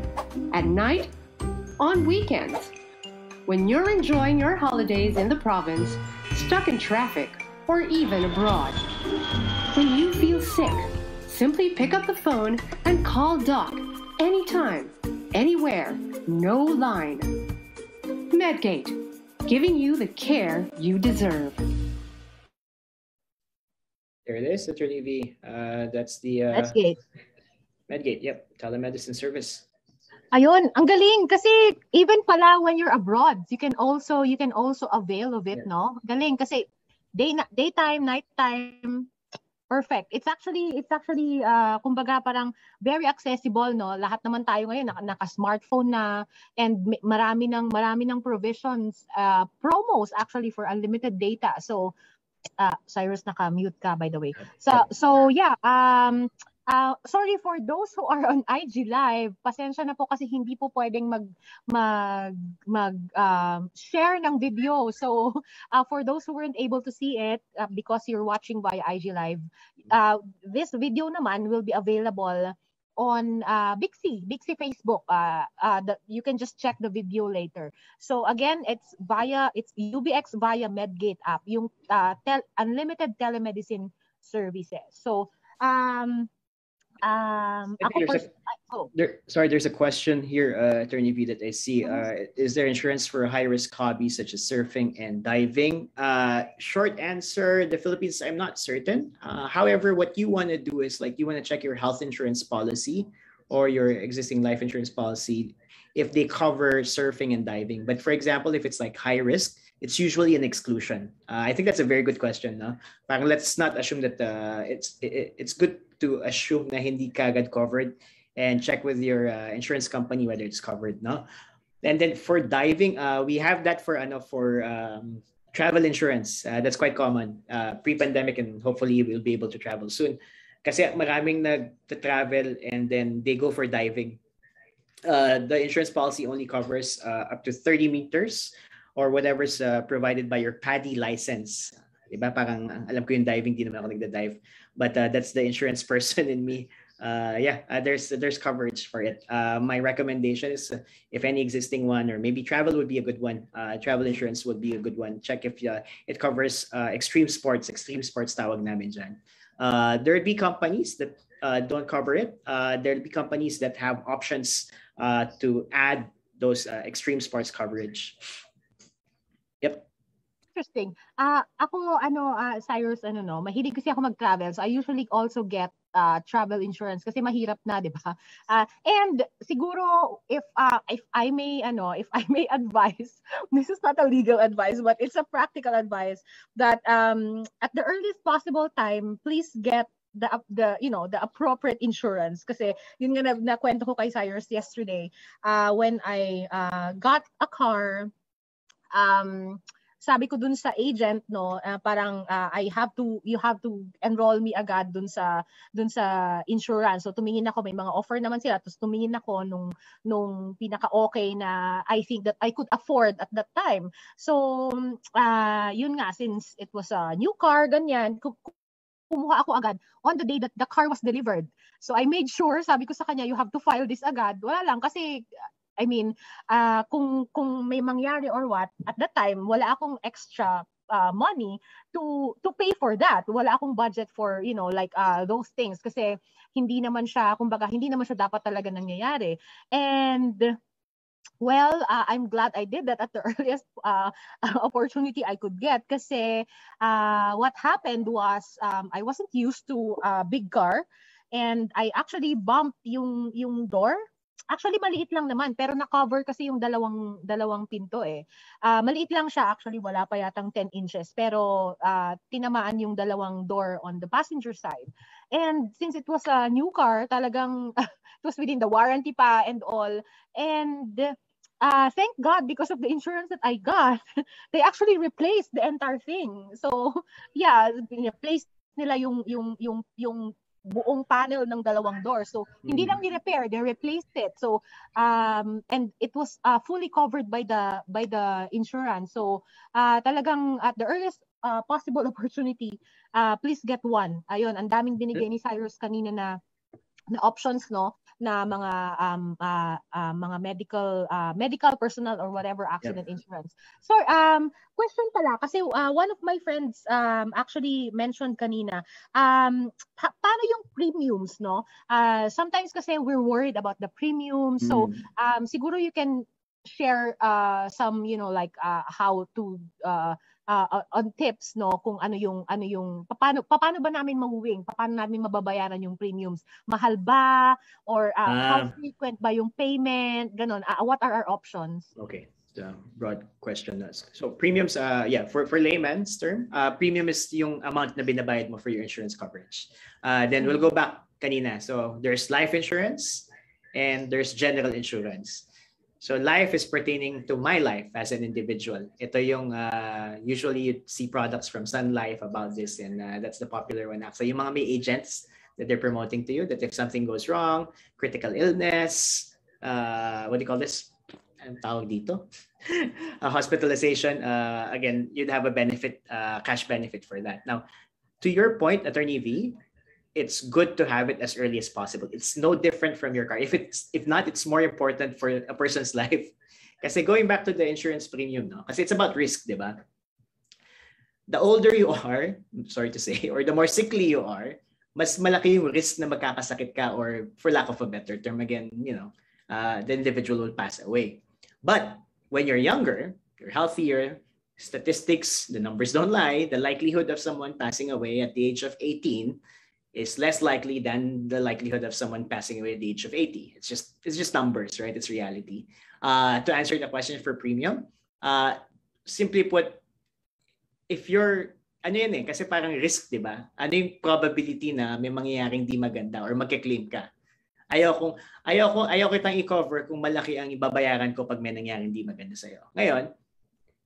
at night, on weekends. When you're enjoying your holidays in the province, stuck in traffic, or even abroad. When you feel sick, simply pick up the phone and call Doc anytime, anywhere, no line. Medgate, giving you the care you deserve. There it is, Attorney V. Uh, that's the uh, That's great. Medgate. Yep, telemedicine service. Ayun, ang galing kasi even pala when you're abroad, you can also you can also avail of it, Yeah. no? Galing kasi day na- daytime, nighttime, perfect. It's actually it's actually uh kumbaga parang very accessible, no? Lahat naman tayo ngayon naka, naka-smartphone na and marami ng marami ng provisions, uh promos actually for unlimited data. So uh Cyrus naka-mute ka by the way. So so yeah, um Uh, sorry for those who are on IG live. Pasensya na po kasi hindi po pwedeng mag mag mag um, share ng video. So uh, *laughs* for those who weren't able to see it uh, because you're watching via IG live, uh, this video naman will be available on uh, Bixie, Bixie Facebook. Uh, uh, the, you can just check the video later. So again, it's via it's UBX via Medgate app, yung uh, tel- unlimited telemedicine services. So um, um, ako there's a, oh. there, sorry, there's a question here, uh, Attorney V, that I see. Mhm. Uh, is there insurance for high-risk hobbies such as surfing and diving? Uh, short answer, the Philippines, I'm not certain. Uh, however, what you want to do is like you want to check your health insurance policy or your existing life insurance policy if they cover surfing and diving. But for example, if it's like high risk, it's usually an exclusion. Uh, I think that's a very good question. No? Parang let's not assume that uh, it's it, it's good to assume na hindi kagad covered and check with your uh, insurance company whether it's covered. No? And then for diving, uh, we have that for ano for um, travel insurance. Uh, that's quite common uh, pre-pandemic and hopefully we'll be able to travel soon. Kasi maraming nag-travel and then they go for diving. Uh, the insurance policy only covers uh, up to 30 meters or whatever's uh, provided by your PADI license. Diba? Parang ang alam ko yung diving, di naman ako nagda-dive. But uh, that's the insurance *laughs* person in me. Uh, yeah, uh, there's there's coverage for it. Uh, my recommendation is uh, if any existing one or maybe travel would be a good one. Uh, travel insurance would be a good one. Check if uh, it covers uh, extreme sports. Extreme sports tawag namin dyan. Uh, there'd be companies that uh, don't cover it. Uh, there'd be companies that have options uh, to add those uh, extreme sports coverage. Interesting. Ah, ako ano ah, Cyrus ano no, mahilig kasi ako mag-travel. So I usually also get uh, travel insurance kasi mahirap na, 'di ba? Ah, and siguro if uh, if I may ano, if I may *laughs* advise, this is not a legal advice but it's a practical advice that um at the earliest possible time, please get the the you know the appropriate insurance kasi yun nga na, nakwento ko kay Cyrus yesterday uh, when I uh, got a car um sabi ko dun sa agent no uh, parang uh, I have to you have to enroll me agad dun sa dun sa insurance so tumingin ako may mga offer naman sila tapos tumingin ako nung nung pinaka okay na I think that I could afford at that time so uh, yun nga since it was a new car ganyan kumuha ako agad on the day that the car was delivered. So I made sure, sabi ko sa kanya, you have to file this agad. Wala lang kasi I mean, uh, kung kung may mangyari or what, at that time wala akong extra uh, money to to pay for that. Wala akong budget for, you know, like uh, those things kasi hindi naman siya, kumbaga, hindi naman siya dapat talaga nangyayari. And Well, uh, I'm glad I did that at the *laughs* earliest uh, *laughs* opportunity I could get kasi uh, what happened was um, I wasn't used to a big car and I actually bumped yung yung door. Actually maliit lang naman pero na-cover kasi yung dalawang dalawang pinto eh. Uh, maliit lang siya actually wala pa yatang 10 inches pero uh, tinamaan yung dalawang door on the passenger side. And since it was a new car, talagang *laughs* it was within the warranty pa and all. And uh, thank God because of the insurance that I got, *laughs* they actually replaced the entire thing. So, *laughs* yeah, replaced nila yung yung yung yung buong panel ng dalawang door. So, mm. hindi lang ni-repair, they replaced it. So, um and it was uh, fully covered by the by the insurance. So, uh talagang at the earliest uh, possible *laughs* opportunity, uh, please get one. Ayun, ang daming binigay ni Cyrus kanina na na options no na mga um uh, uh, mga medical uh, medical personnel or whatever accident yep. insurance. So um question pala kasi uh, one of my friends um actually mentioned kanina um pa- paano yung premiums no? Uh, sometimes kasi we're worried about the premium. So um siguro you can share uh some you know like uh, how to uh uh, on tips no kung ano yung ano yung paano paano ba namin mahuwing paano namin mababayaran yung premiums? Mahal ba? Or uh, uh, how frequent ba yung payment? Ganon. Uh, what are our options? Okay. The broad question so premiums uh yeah for for layman's term uh premium is yung amount na binabayad mo for your insurance coverage. Uh then we'll go back kanina. So there's life insurance and there's general insurance So life is pertaining to my life as an individual. Ito yung uh, usually you see products from Sun Life about this and uh, that's the popular one. So yung mga may agents that they're promoting to you that if something goes wrong, critical illness, uh, what do you call this? Ang tawag dito? *laughs* uh, hospitalization, uh, again, you'd have a benefit, uh, cash benefit for that. Now, to your point, Attorney V, it's good to have it as early as possible. It's no different from your car. If it's if not, it's more important for a person's *laughs* life. Kasi going back to the insurance premium, no? Kasi it's about risk, di ba? The older you *laughs* are, sorry to say, or the more sickly you are, mas malaki yung risk na magkakasakit ka or for lack of a better term again, you know, uh, the individual will pass away. But when you're younger, you're healthier, statistics, the numbers don't lie, the likelihood of someone passing away at the age of 18 is less likely than the likelihood of someone passing away at the age of 80. It's just it's just numbers, right? It's reality. Uh, to answer the question for premium, uh, simply put, if you're ano yan eh, kasi parang risk, di ba? Ano yung probability na may mangyayaring di maganda or magke-claim ka? Ayaw kong ayaw ko ayaw kitang i-cover kung malaki ang ibabayaran ko pag may nangyaring di maganda sa iyo. Ngayon,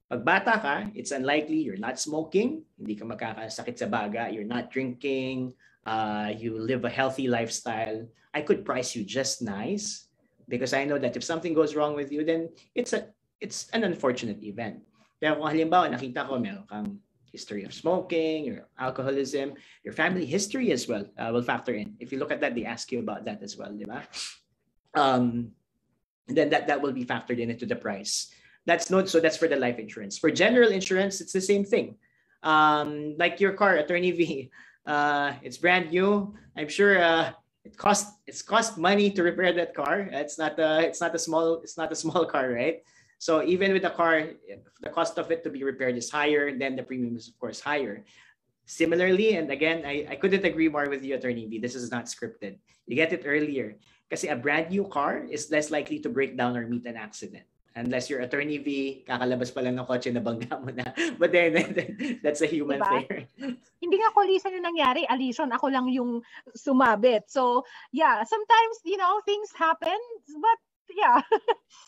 pag bata ka, it's unlikely you're not smoking, hindi ka magkakasakit sa baga, you're not drinking, uh, you live a healthy lifestyle. I could price you just nice because I know that if something goes wrong with you, then it's a it's an unfortunate event. Pero kung halimbawa nakita ko meron kang history of smoking, your alcoholism, your family history as well uh, will factor in. If you look at that, they ask you about that as well, diba? Um, then that, that will be factored in into the price. That's not so that's for the life insurance. For general insurance, it's the same thing. Um, like your car, Attorney V, uh, it's brand new. I'm sure uh, it cost it's cost money to repair that car. It's not a it's not a small it's not a *laughs* small car, right? So even with the car, the cost of it to be repaired is higher, then the premium is of course higher. Similarly, and again, I, I couldn't agree more with you, Attorney V. This is not scripted. You get it earlier. Kasi a brand new car is less likely to break down or meet an accident. Unless you're Attorney V, kakalabas pa lang ng kotse, nabangga mo na. *laughs* But then, then *laughs* that's a human diba? thing. Hindi nga collision yung nangyari, Alison, ako lang yung sumabit. So, yeah, sometimes, you know, things happen, but yeah.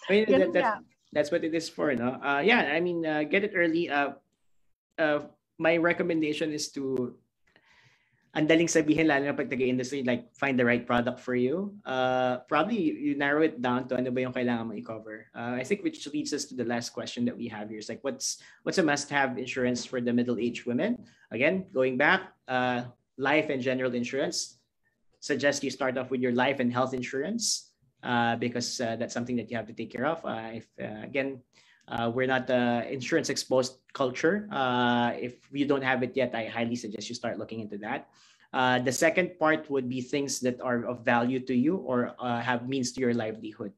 I mean, *laughs* that, that's, that's what it is for no uh yeah i mean uh, get it early uh uh my recommendation is to ang daling sabihin lalo na pag taga-industry like find the right product for you. Uh probably you, narrow it down to ano ba yung kailangan mo i-cover. Uh, i think which leads us to the last question that we have here is like what's what's a must have insurance for the middle-aged women? Again going back uh life and general insurance. Suggest you start off with your life and health insurance uh, because uh, that's something that you have to take care of. Uh, if uh, again, uh, we're not uh, insurance exposed culture. if you don't have it yet, I highly suggest you start looking into that. the second part would be things that are of value to you or have means to your livelihood.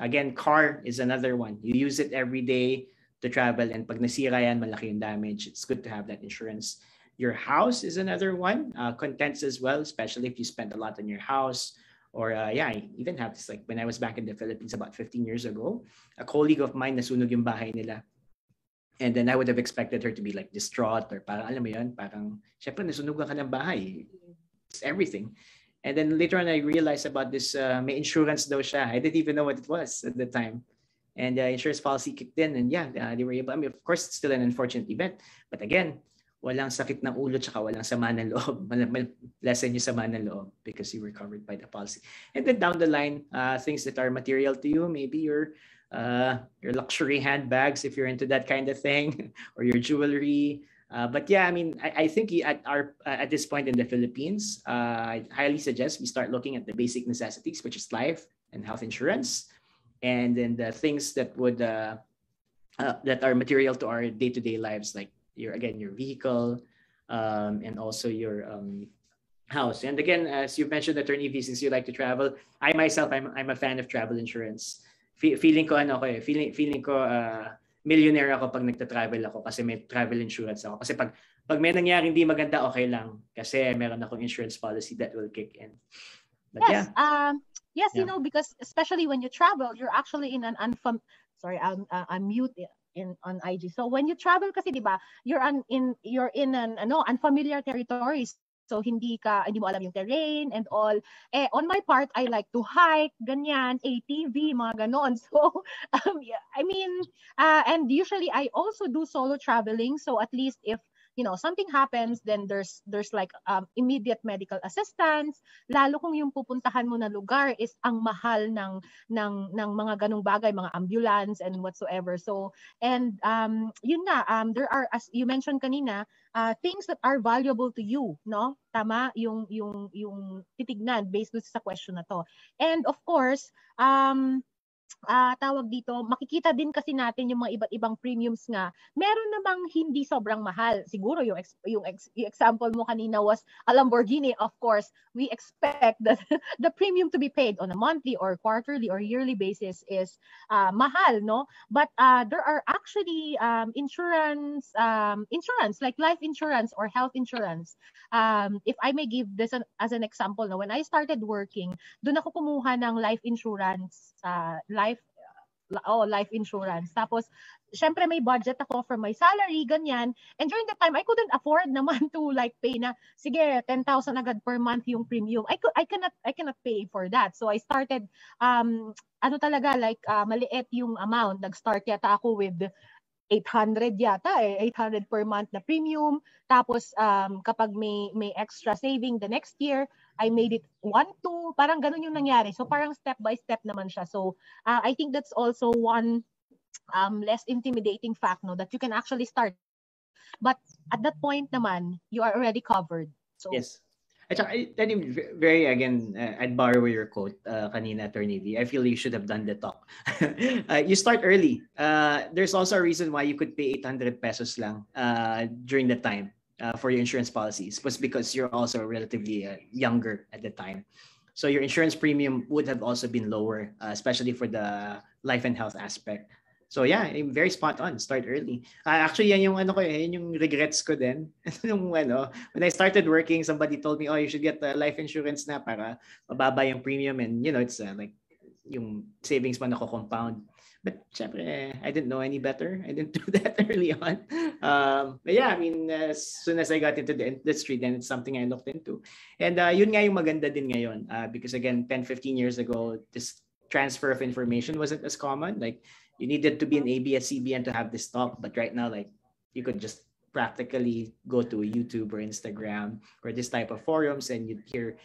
Again, car is another one. You use it every day to travel and pag nasira yan, malaki yung damage. It's good to have that insurance. Your house is another one. contents as well, especially if you spend a lot on your house or uh, yeah, I even have this like when I was back in the Philippines about 15 years ago, a colleague of mine nasunog yung bahay nila. And then I would have expected her to be like distraught or parang alam mo yun, parang syempre nasunog ka ng bahay. It's everything. And then later on I realized about this uh, may insurance daw siya. I didn't even know what it was at the time. And the uh, insurance policy kicked in and yeah, uh, they were able, I mean, of course, it's still an unfortunate event. But again, walang sakit ng ulo tsaka walang sama ng loob. *laughs* Lesson yung sama ng loob because you were covered by the policy. And then down the line, uh, things that are material to you, maybe your uh, your luxury handbags if you're into that kind of thing, *laughs* or your jewelry. Uh, but yeah, I mean, I, I think at our at this point in the Philippines, uh, I highly suggest we start looking at the basic necessities, which is life and health insurance, and then the things that would uh, uh, that are material to our day-to-day lives, like your again your vehicle um, and also your um, house. And again, as you mentioned, attorney V, since you like to travel, I myself I'm I'm a fan of travel insurance. Fe- feeling ko ano ko eh, feeling feeling ko uh, millionaire ako pag nagta-travel ako kasi may travel insurance ako. Kasi pag pag may nangyaring hindi maganda, okay lang kasi meron akong insurance policy that will kick in. But yes, yeah. um yes, yeah. you know because especially when you travel, you're actually in an unfam sorry, I'm uh, I'm mute in on IG. So when you travel kasi 'di ba, you're an in you're in an ano, unfamiliar territories. So hindi ka hindi mo alam yung terrain and all. Eh on my part, I like to hike, ganyan, ATV, mga ganon. *laughs* So um, yeah, I mean, uh, and usually I also do solo traveling. So at least if you know, something happens, then there's there's like um, immediate medical assistance. Lalo kung yung pupuntahan mo na lugar is ang mahal ng ng ng mga ganung bagay, mga ambulance and whatsoever. So and um yun nga um there are as you mentioned kanina, uh, things that are valuable to you, no? Tama yung yung yung titignan based sa question na to. And of course, um uh, tawag dito, makikita din kasi natin yung mga iba't ibang premiums nga. Meron namang hindi sobrang mahal. Siguro yung yung, yung example mo kanina was a Lamborghini. Of course, we expect that *laughs* the premium to be paid on a monthly or quarterly or yearly basis is uh, mahal, no? But uh, there are actually um, insurance um, insurance like life insurance or health insurance. Um, if I may give this an, as an example, no, when I started working, doon ako kumuha ng life insurance uh, life oh, life insurance. Tapos, syempre may budget ako for my salary, ganyan. And during that time, I couldn't afford *laughs* naman to like pay na, sige, 10,000 agad per month yung premium. I, could, I cannot I cannot pay for that. So I started, um, ano talaga, like uh, maliit yung amount. Nag-start yata ako with 800 yata eh, 800 per month na premium. Tapos um, kapag may may extra saving the next year, I made it 1 2, parang ganun yung nangyari. So parang step by step naman siya. So uh, I think that's also one um, less intimidating fact no that you can actually start. But at that point naman, you are already covered. So Yes. At saka, very, again, uh, I'd borrow your quote uh, kanina, Attorney V. I feel you should have done the talk. *laughs* uh, you start early. Uh, there's also a reason why you could pay 800 pesos lang uh, during that time uh, for your insurance policies was because you're also relatively uh, younger at the time. So your insurance premium would have also been lower, uh, especially for the life and health aspect. So yeah, very spot on. Start early. Uh, actually, yan yung ano ko eh, yung regrets ko din. *laughs* yung ano, when I started working, somebody told me, oh, you should get the life insurance na para mababa yung premium and you know, it's uh, like yung savings mo nako-compound. But syempre, I didn't know any better. I didn't *laughs* do that early on. Um, but yeah, I mean, as soon as I got into the industry, then it's something I looked into. And uh, yun nga yung maganda din ngayon. Uh, because again, 10, 15 years ago, this transfer of information wasn't as common. Like you needed to be an ABS-CBN to have this talk, but right now, like you could just practically go to YouTube or Instagram or this type of forums and you'd hear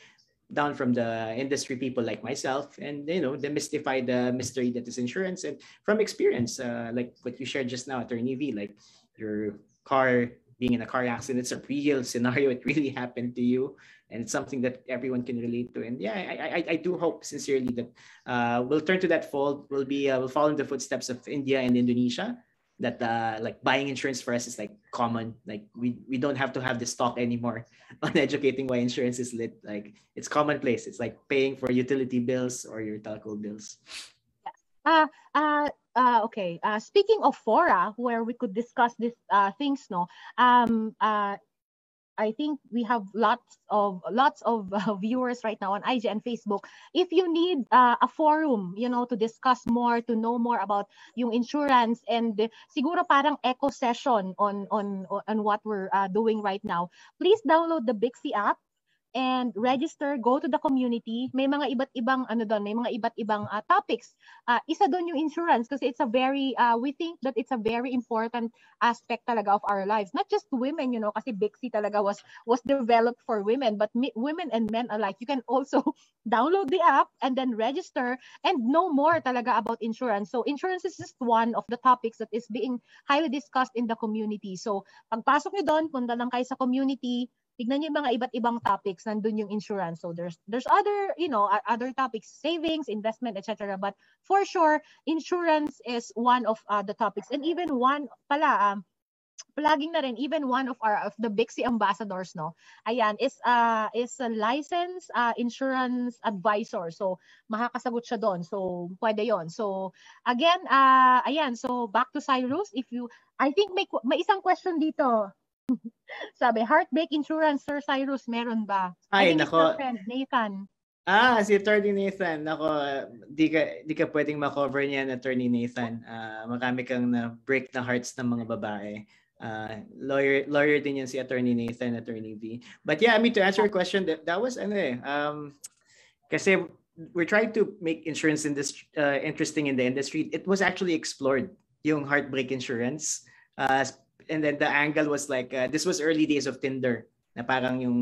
down from the industry people like myself and you know demystify the mystery that is insurance and from experience uh, like what you shared just now attorney v like your car being in a car accident it's a real *laughs* scenario it really happened to you and it's something that everyone can relate to. And yeah, I I, I do hope sincerely that uh, we'll turn to that fold. We'll be uh, we'll follow in the footsteps of India and Indonesia. That uh, like buying insurance for us is like common. Like we we don't have to have this talk anymore *laughs* on educating why insurance is lit. Like it's commonplace. It's like paying for utility bills or your telco bills. Uh, uh, uh, okay. Uh, speaking of fora, where we could discuss these uh, things, no. Um, uh, I think we have lots of lots of *laughs* uh, viewers right now on IG and Facebook. If you need uh, a forum, you know, to discuss more, to know more about yung insurance and siguro parang echo session on on on what we're uh, doing right now, please download the Bixie app and register, go to the community. May mga iba't ibang ano doon, may mga iba't ibang uh, topics. Uh, isa doon yung insurance kasi it's a very uh, we think that it's a very important aspect talaga of our lives. Not just women, you know, kasi Bixi talaga was was developed for women, but me, women and men alike. You can also *laughs* download the app and then register and know more talaga about insurance. So insurance is just one of the topics that is being highly discussed in the community. So pagpasok niyo doon, punta lang kayo sa community, tignan niyo yung mga iba't ibang topics nandun yung insurance. So there's there's other you know other topics savings investment etc but for sure insurance is one of uh, the topics. And even one pala um plugging na rin even one of our of the Bixi ambassadors no? Ayan is uh is a licensed uh, insurance advisor. So makakasagot siya doon. So pwede yon so again uh ayan. So back to Cyrus if you I think may may isang question dito *laughs* sabi, heartbreak insurance, Sir Cyrus, meron ba? Ay, nako. Friend, Nathan. Ah, si Attorney Nathan. Nako, di ka, di ka pwedeng ma-cover niyan, Attorney Nathan. Uh, marami kang na-break na hearts ng mga babae. Uh, lawyer lawyer din yan si Attorney Nathan, Attorney V. But yeah, I mean, to answer your question, that, that was, ano eh, um, kasi we're trying to make insurance in this, uh, interesting in the industry. It was actually explored, yung heartbreak insurance. Uh, and then the angle was like uh, this was early days of Tinder na parang yung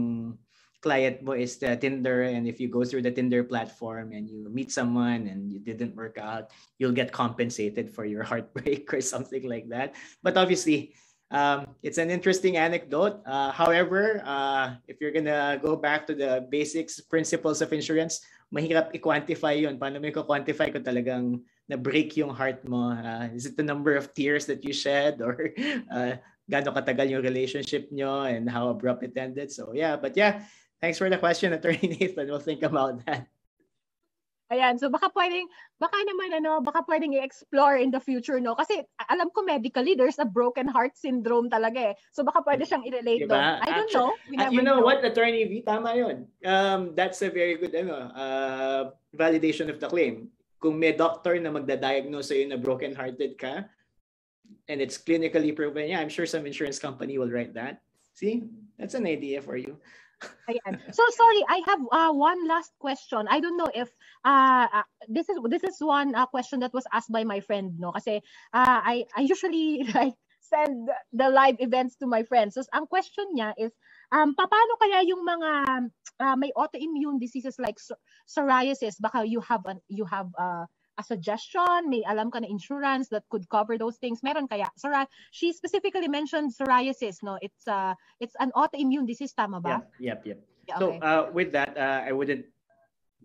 client mo is the Tinder and if you go through the Tinder platform and you meet someone and you didn't work out, you'll get compensated for your *laughs* heartbreak or something like that. But obviously, um, it's an interesting anecdote. Uh, however, uh, if you're gonna go back to the basics principles of insurance, mahirap i-quantify yun. Paano mo i-quantify kung talagang na-break yung heart mo? Uh, is it the number of tears that you shed or *laughs* uh, gaano katagal yung relationship nyo and how abrupt it ended? So yeah, but yeah, Thanks for the question, *laughs* Attorney Nathan. We'll think about that. Ayan, so baka pwedeng, baka naman ano, baka pwedeng i-explore in the future, no? Kasi alam ko medically, there's a broken heart syndrome talaga eh. So baka pwede siyang i-relate diba? doon. I don't Actually, know. You know, know what, Attorney V, tama yun. Um, that's a very good ano, uh, validation of the claim. Kung may doctor na magda-diagnose sa'yo na broken-hearted ka, and it's clinically proven, yeah, I'm sure some insurance company will write that. See, that's an idea for you. *laughs* Ayan. So sorry, I have uh, one last question. I don't know if uh, uh, this is this is one uh, question that was asked by my friend no kasi uh, I I usually *laughs* like send the live events to my friends. So ang question niya is um paano kaya yung mga uh, may autoimmune diseases like psoriasis baka you have an you have uh, a suggestion? May alam ka na insurance that could cover those things? Meron kaya? Psori- she specifically mentioned psoriasis, no? It's uh it's an autoimmune disease, tama ba? Yep, yep, yep. Yeah, okay. So uh, with that, uh, I wouldn't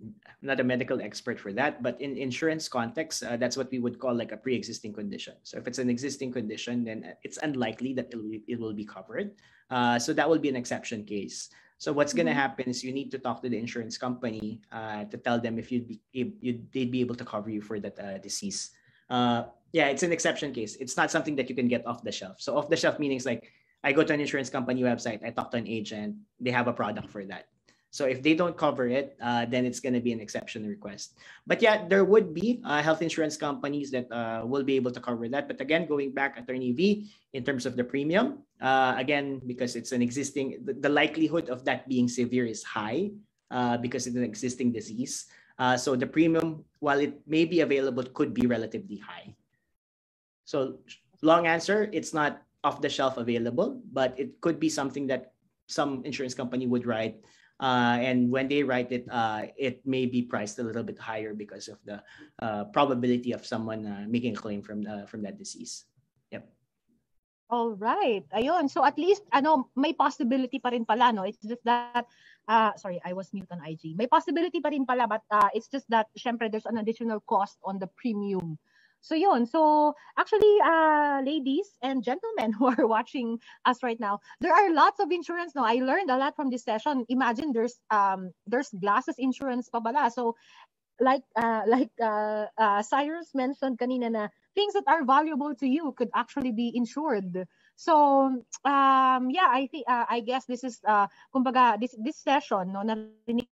I'm not a medical expert for that, but in insurance context, uh, that's what we would call like a pre-existing condition. So if it's an existing condition, then it's unlikely that it will, it will be covered. Uh, so that will be an exception case. So what's going to mm-hmm. happen is you need to talk to the insurance company uh, to tell them if you'd be you'd, they'd be able to cover you for that uh, disease. Uh, yeah, it's an exception case. It's not something that you can get off the shelf. So off the shelf meaning like I go to an insurance company website, I talk to an agent, they have a product for that. So if they don't cover it, uh, then it's going to be an exception request. But yeah, there would be uh, health insurance companies that uh, will be able to cover that. But again, going back, Attorney V, in terms of the premium, uh, again, because it's an existing, the, the, likelihood of that being severe is high uh, because it's an existing disease. Uh, so the premium, while it may be available, could be relatively high. So long answer, it's not off the shelf available, but it could be something that some insurance company would write uh, and when they write it, uh, it may be priced a little bit higher because of the uh, probability of someone uh, making a claim from uh, from that disease. Yep. All right. Ayun. So at least ano, may possibility pa rin pala no. It's just that uh, sorry, I was mute on IG. May possibility pa rin pala but uh, it's just that syempre there's an additional cost on the premium so yun. So actually, uh, ladies and gentlemen *laughs* who are watching us right now, there are lots of insurance now. I learned a lot from this session. Imagine there's um there's glasses insurance pa bala. So like uh like uh, uh Cyrus mentioned kanina na things that are valuable to you could actually be insured. So um yeah, I think uh, I guess this is uh kumbaga this this session no narinig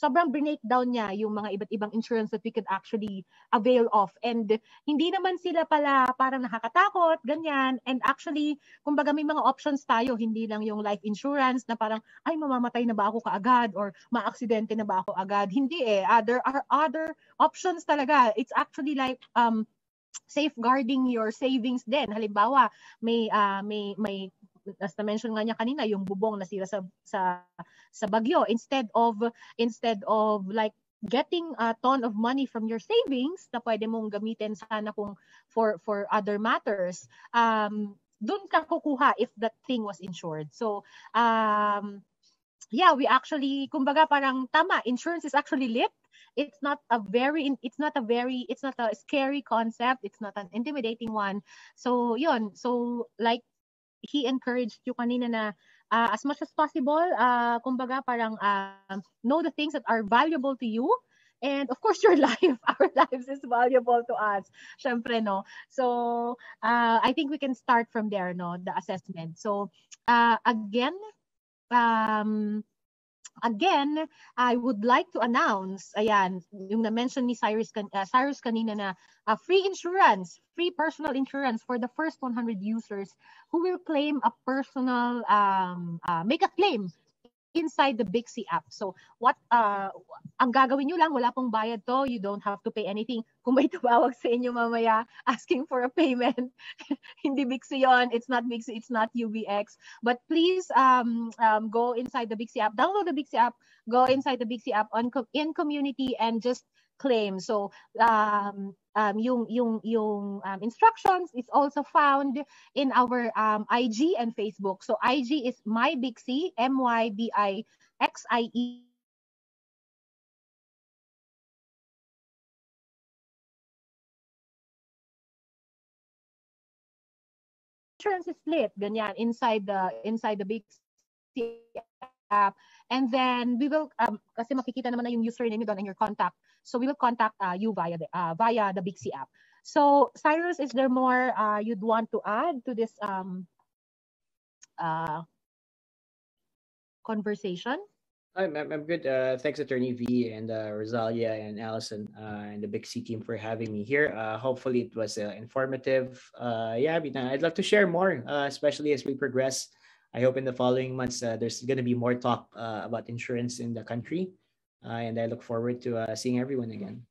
sobrang breakdown niya yung mga iba't ibang insurance that we could actually avail of. And hindi naman sila pala parang nakakatakot, ganyan. And actually, kumbaga may mga options tayo, hindi lang yung life insurance na parang, ay, mamamatay na ba ako kaagad or maaksidente na ba ako agad. Hindi eh. Uh, there are other options talaga. It's actually like, um, safeguarding your savings din. Halimbawa, may uh, may may as na mention nga niya kanina yung bubong na sila sa sa sa bagyo instead of instead of like getting a ton of money from your savings na pwede mong gamitin sana kung for for other matters um doon ka kukuha if that thing was insured. So um yeah we actually kumbaga parang tama insurance is actually lit. It's not a very it's not a very it's not a scary concept. It's not an intimidating one. So yun. So like he encouraged you kanina na uh, as much as possible, uh, kumbaga parang uh, know the things that are valuable to you. And of course, *laughs* your life, our lives is valuable to us. Syempre, no? So, uh, I think we can start from there, no? The assessment. So, uh, again, um, again, I would like to announce, ayan, yung na-mention ni Cyrus, uh, Cyrus kanina na uh, free insurance, free personal insurance for the first 100 users who will claim a personal, um, uh, make a claim inside the Bixie app. So what uh ang gagawin niyo lang wala pong bayad to, you don't have to pay anything. *laughs* Kung may tumawag sa inyo mamaya asking for a payment, *laughs* hindi Bixie 'yon. It's not Bixie, it's not UBX. But please um, um go inside the Bixie app, download the Bixie app, go inside the Bixie app on in community and just claim. So um, um, yung yung yung um, instructions is also found in our um, IG and Facebook. So IG is my big C M Y B I X I E. Insurance is split, ganyan, inside the inside the big C app. And then we will, um, kasi makikita naman na yung username doon and your contact. So we will contact uh, you via the, uh, via the app. So Cyrus, is there more uh, you'd want to add to this um, uh, conversation? I'm, I'm, good. Uh, thanks, Attorney V and uh, Rosalia and Allison uh, and the Bixie team for having me here. Uh, hopefully, it was uh, informative. Uh, yeah, I mean, I'd love to share more, especially as we progress I hope in the following months uh, there's going to be more talk uh, about insurance in the country. Uh, and I look forward to uh, seeing everyone again.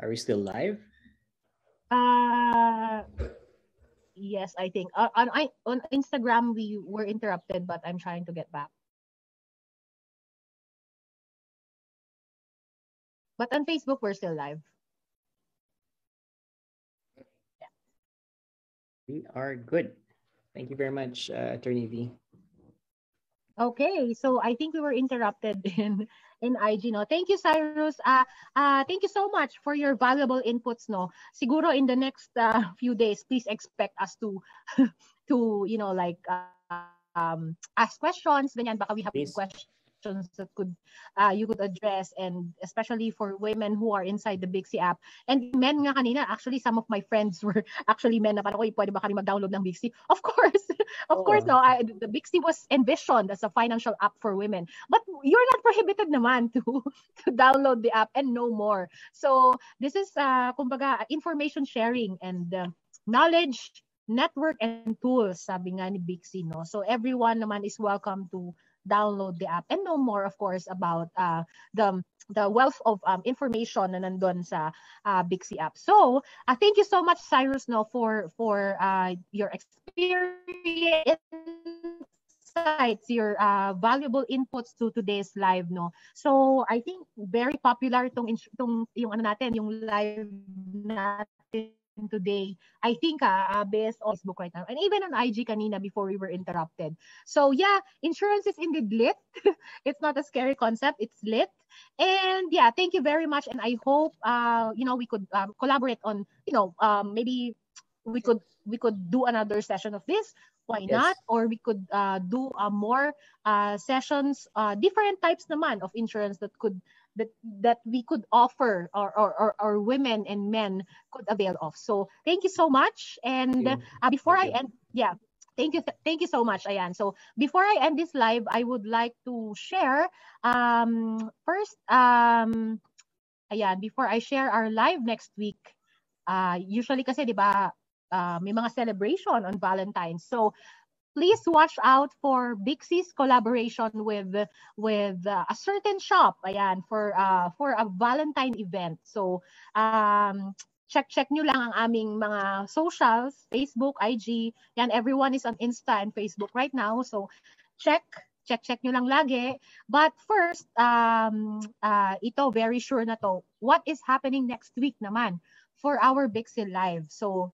Are we still live? Uh, yes, I think. Uh, on, on Instagram, we were interrupted, but I'm trying to get back. But on Facebook, we're still live. We are good. Thank you very much, uh, Attorney V. Okay, so I think we were interrupted *laughs* in in IG, no? Thank you, Cyrus. Uh, uh, thank you so much for your valuable inputs, no? Siguro in the next uh, few days, please expect us to, *laughs* to you know, like, uh, um, ask questions, ganyan, baka we have please. questions questions that could uh, you could address and especially for women who are inside the Bixie app. And men nga kanina, actually some of my friends *laughs* were actually men na parang, oy, pwede ba kami mag-download ng Bixie? *laughs* Of course. of oh. course, no. I, the Bixie was envisioned as a financial app for women. But you're not prohibited naman *laughs* to to download the app and know more. So this is uh, kumbaga information sharing and uh, knowledge network and tools sabi nga ni Bixie no so everyone naman is welcome to download the app and know more of course about uh, the the wealth of um, information na nandun sa uh, Bixi app. So, uh, thank you so much Cyrus no for for uh, your experience your uh, valuable inputs to today's live no. So, I think very popular tong tong yung ano natin, yung live natin today, I think uh, uh, based on Facebook right now, and even on IG kanina before we were interrupted. So yeah, insurance is indeed lit. *laughs* it's not a scary concept. It's lit. And yeah, thank you very much. And I hope uh, you know we could um, collaborate on you know um, maybe we could we could do another session of this why yes. not or we could uh, do uh, more uh, sessions uh, different types naman of insurance that could that that we could offer or or, or, or women and men could avail of. So thank you so much. And uh, before I end, yeah, thank you thank you so much ayan so before i end this live i would like to share um first um ayan before i share our live next week uh usually kasi 'di ba uh, may mga celebration on valentines so please watch out for Bixi's collaboration with with uh, a certain shop ayan for uh, for a Valentine event. So um check check nyo lang ang aming mga socials, Facebook, IG. Yan everyone is on Insta and Facebook right now. So check check check nyo lang lagi. But first, um uh ito very sure na to. What is happening next week naman for our Bixi live? So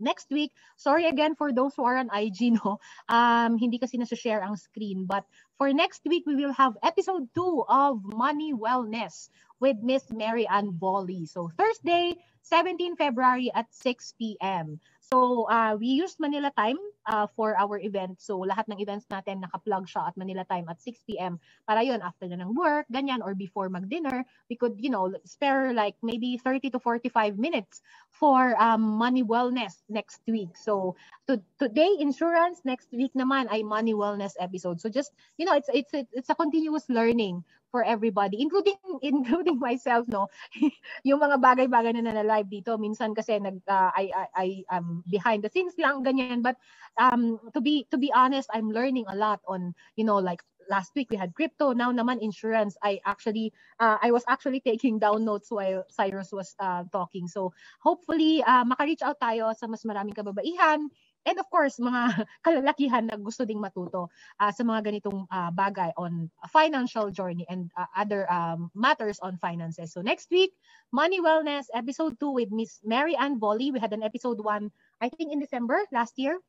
next week, sorry again for those who are on IG, no? Um, hindi kasi nasa-share ang screen. But for next week, we will have episode 2 of Money Wellness with Miss Mary Ann Volley. So Thursday, 17 February at 6 p.m. So uh, we used Manila time uh, for our event. So lahat ng events natin naka-plug siya at Manila time at 6 p.m. Para yun, after na ng work, ganyan, or before mag-dinner, we could, you know, spare like maybe 30 to 45 minutes for um, money wellness next week. So to, today, insurance, next week naman ay money wellness episode. So just, you know, it's, it's, it's a continuous learning for everybody including *laughs* including myself no? *laughs* Yung mga bagay-bagay na na live dito minsan kasi nag uh, I I, I um behind the scenes lang ganyan. But um to be to be honest I'm learning a lot on you know like last week we had crypto now naman insurance. I actually uh, I was actually taking *laughs* down notes while Cyrus was uh, talking. So hopefully uh, maka-reach out tayo sa mas maraming kababaihan And of course, mga *laughs* kalalakihan na gusto ding matuto uh, sa mga ganitong uh, bagay on financial journey and uh, other um, matters on finances. So next week, Money Wellness, episode 2 with Miss Mary Ann Bolly. We had an episode 1, I think in December last year.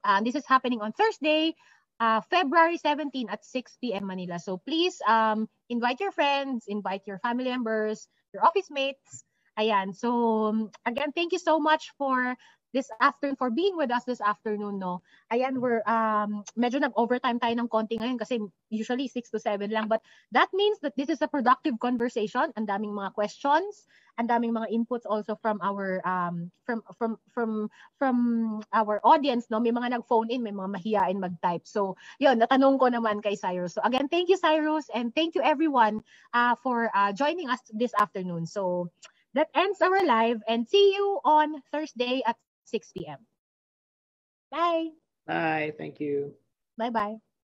Uh, this is happening on Thursday, uh, February 17 at 6 p.m. Manila. So please um, invite your friends, invite your family members, your office mates. Ayan. So um, again, thank you so much for this afternoon for being with us this afternoon no? Ayan we're um medyo nag-overtime tayo ng konti ngayon kasi usually 6 to 7 lang. But that means that this is a productive conversation. Ang daming mga questions. Ang daming mga inputs also from our um from from from from our audience no? May mga nag-phone in may mga mahiyain mag-type. So yun natanong ko naman kay Cyrus. So again thank you Cyrus and thank you everyone uh, for uh, joining us this afternoon. So that ends our live and see you on Thursday at 6 p.m. Bye. Bye. Thank you. Bye bye.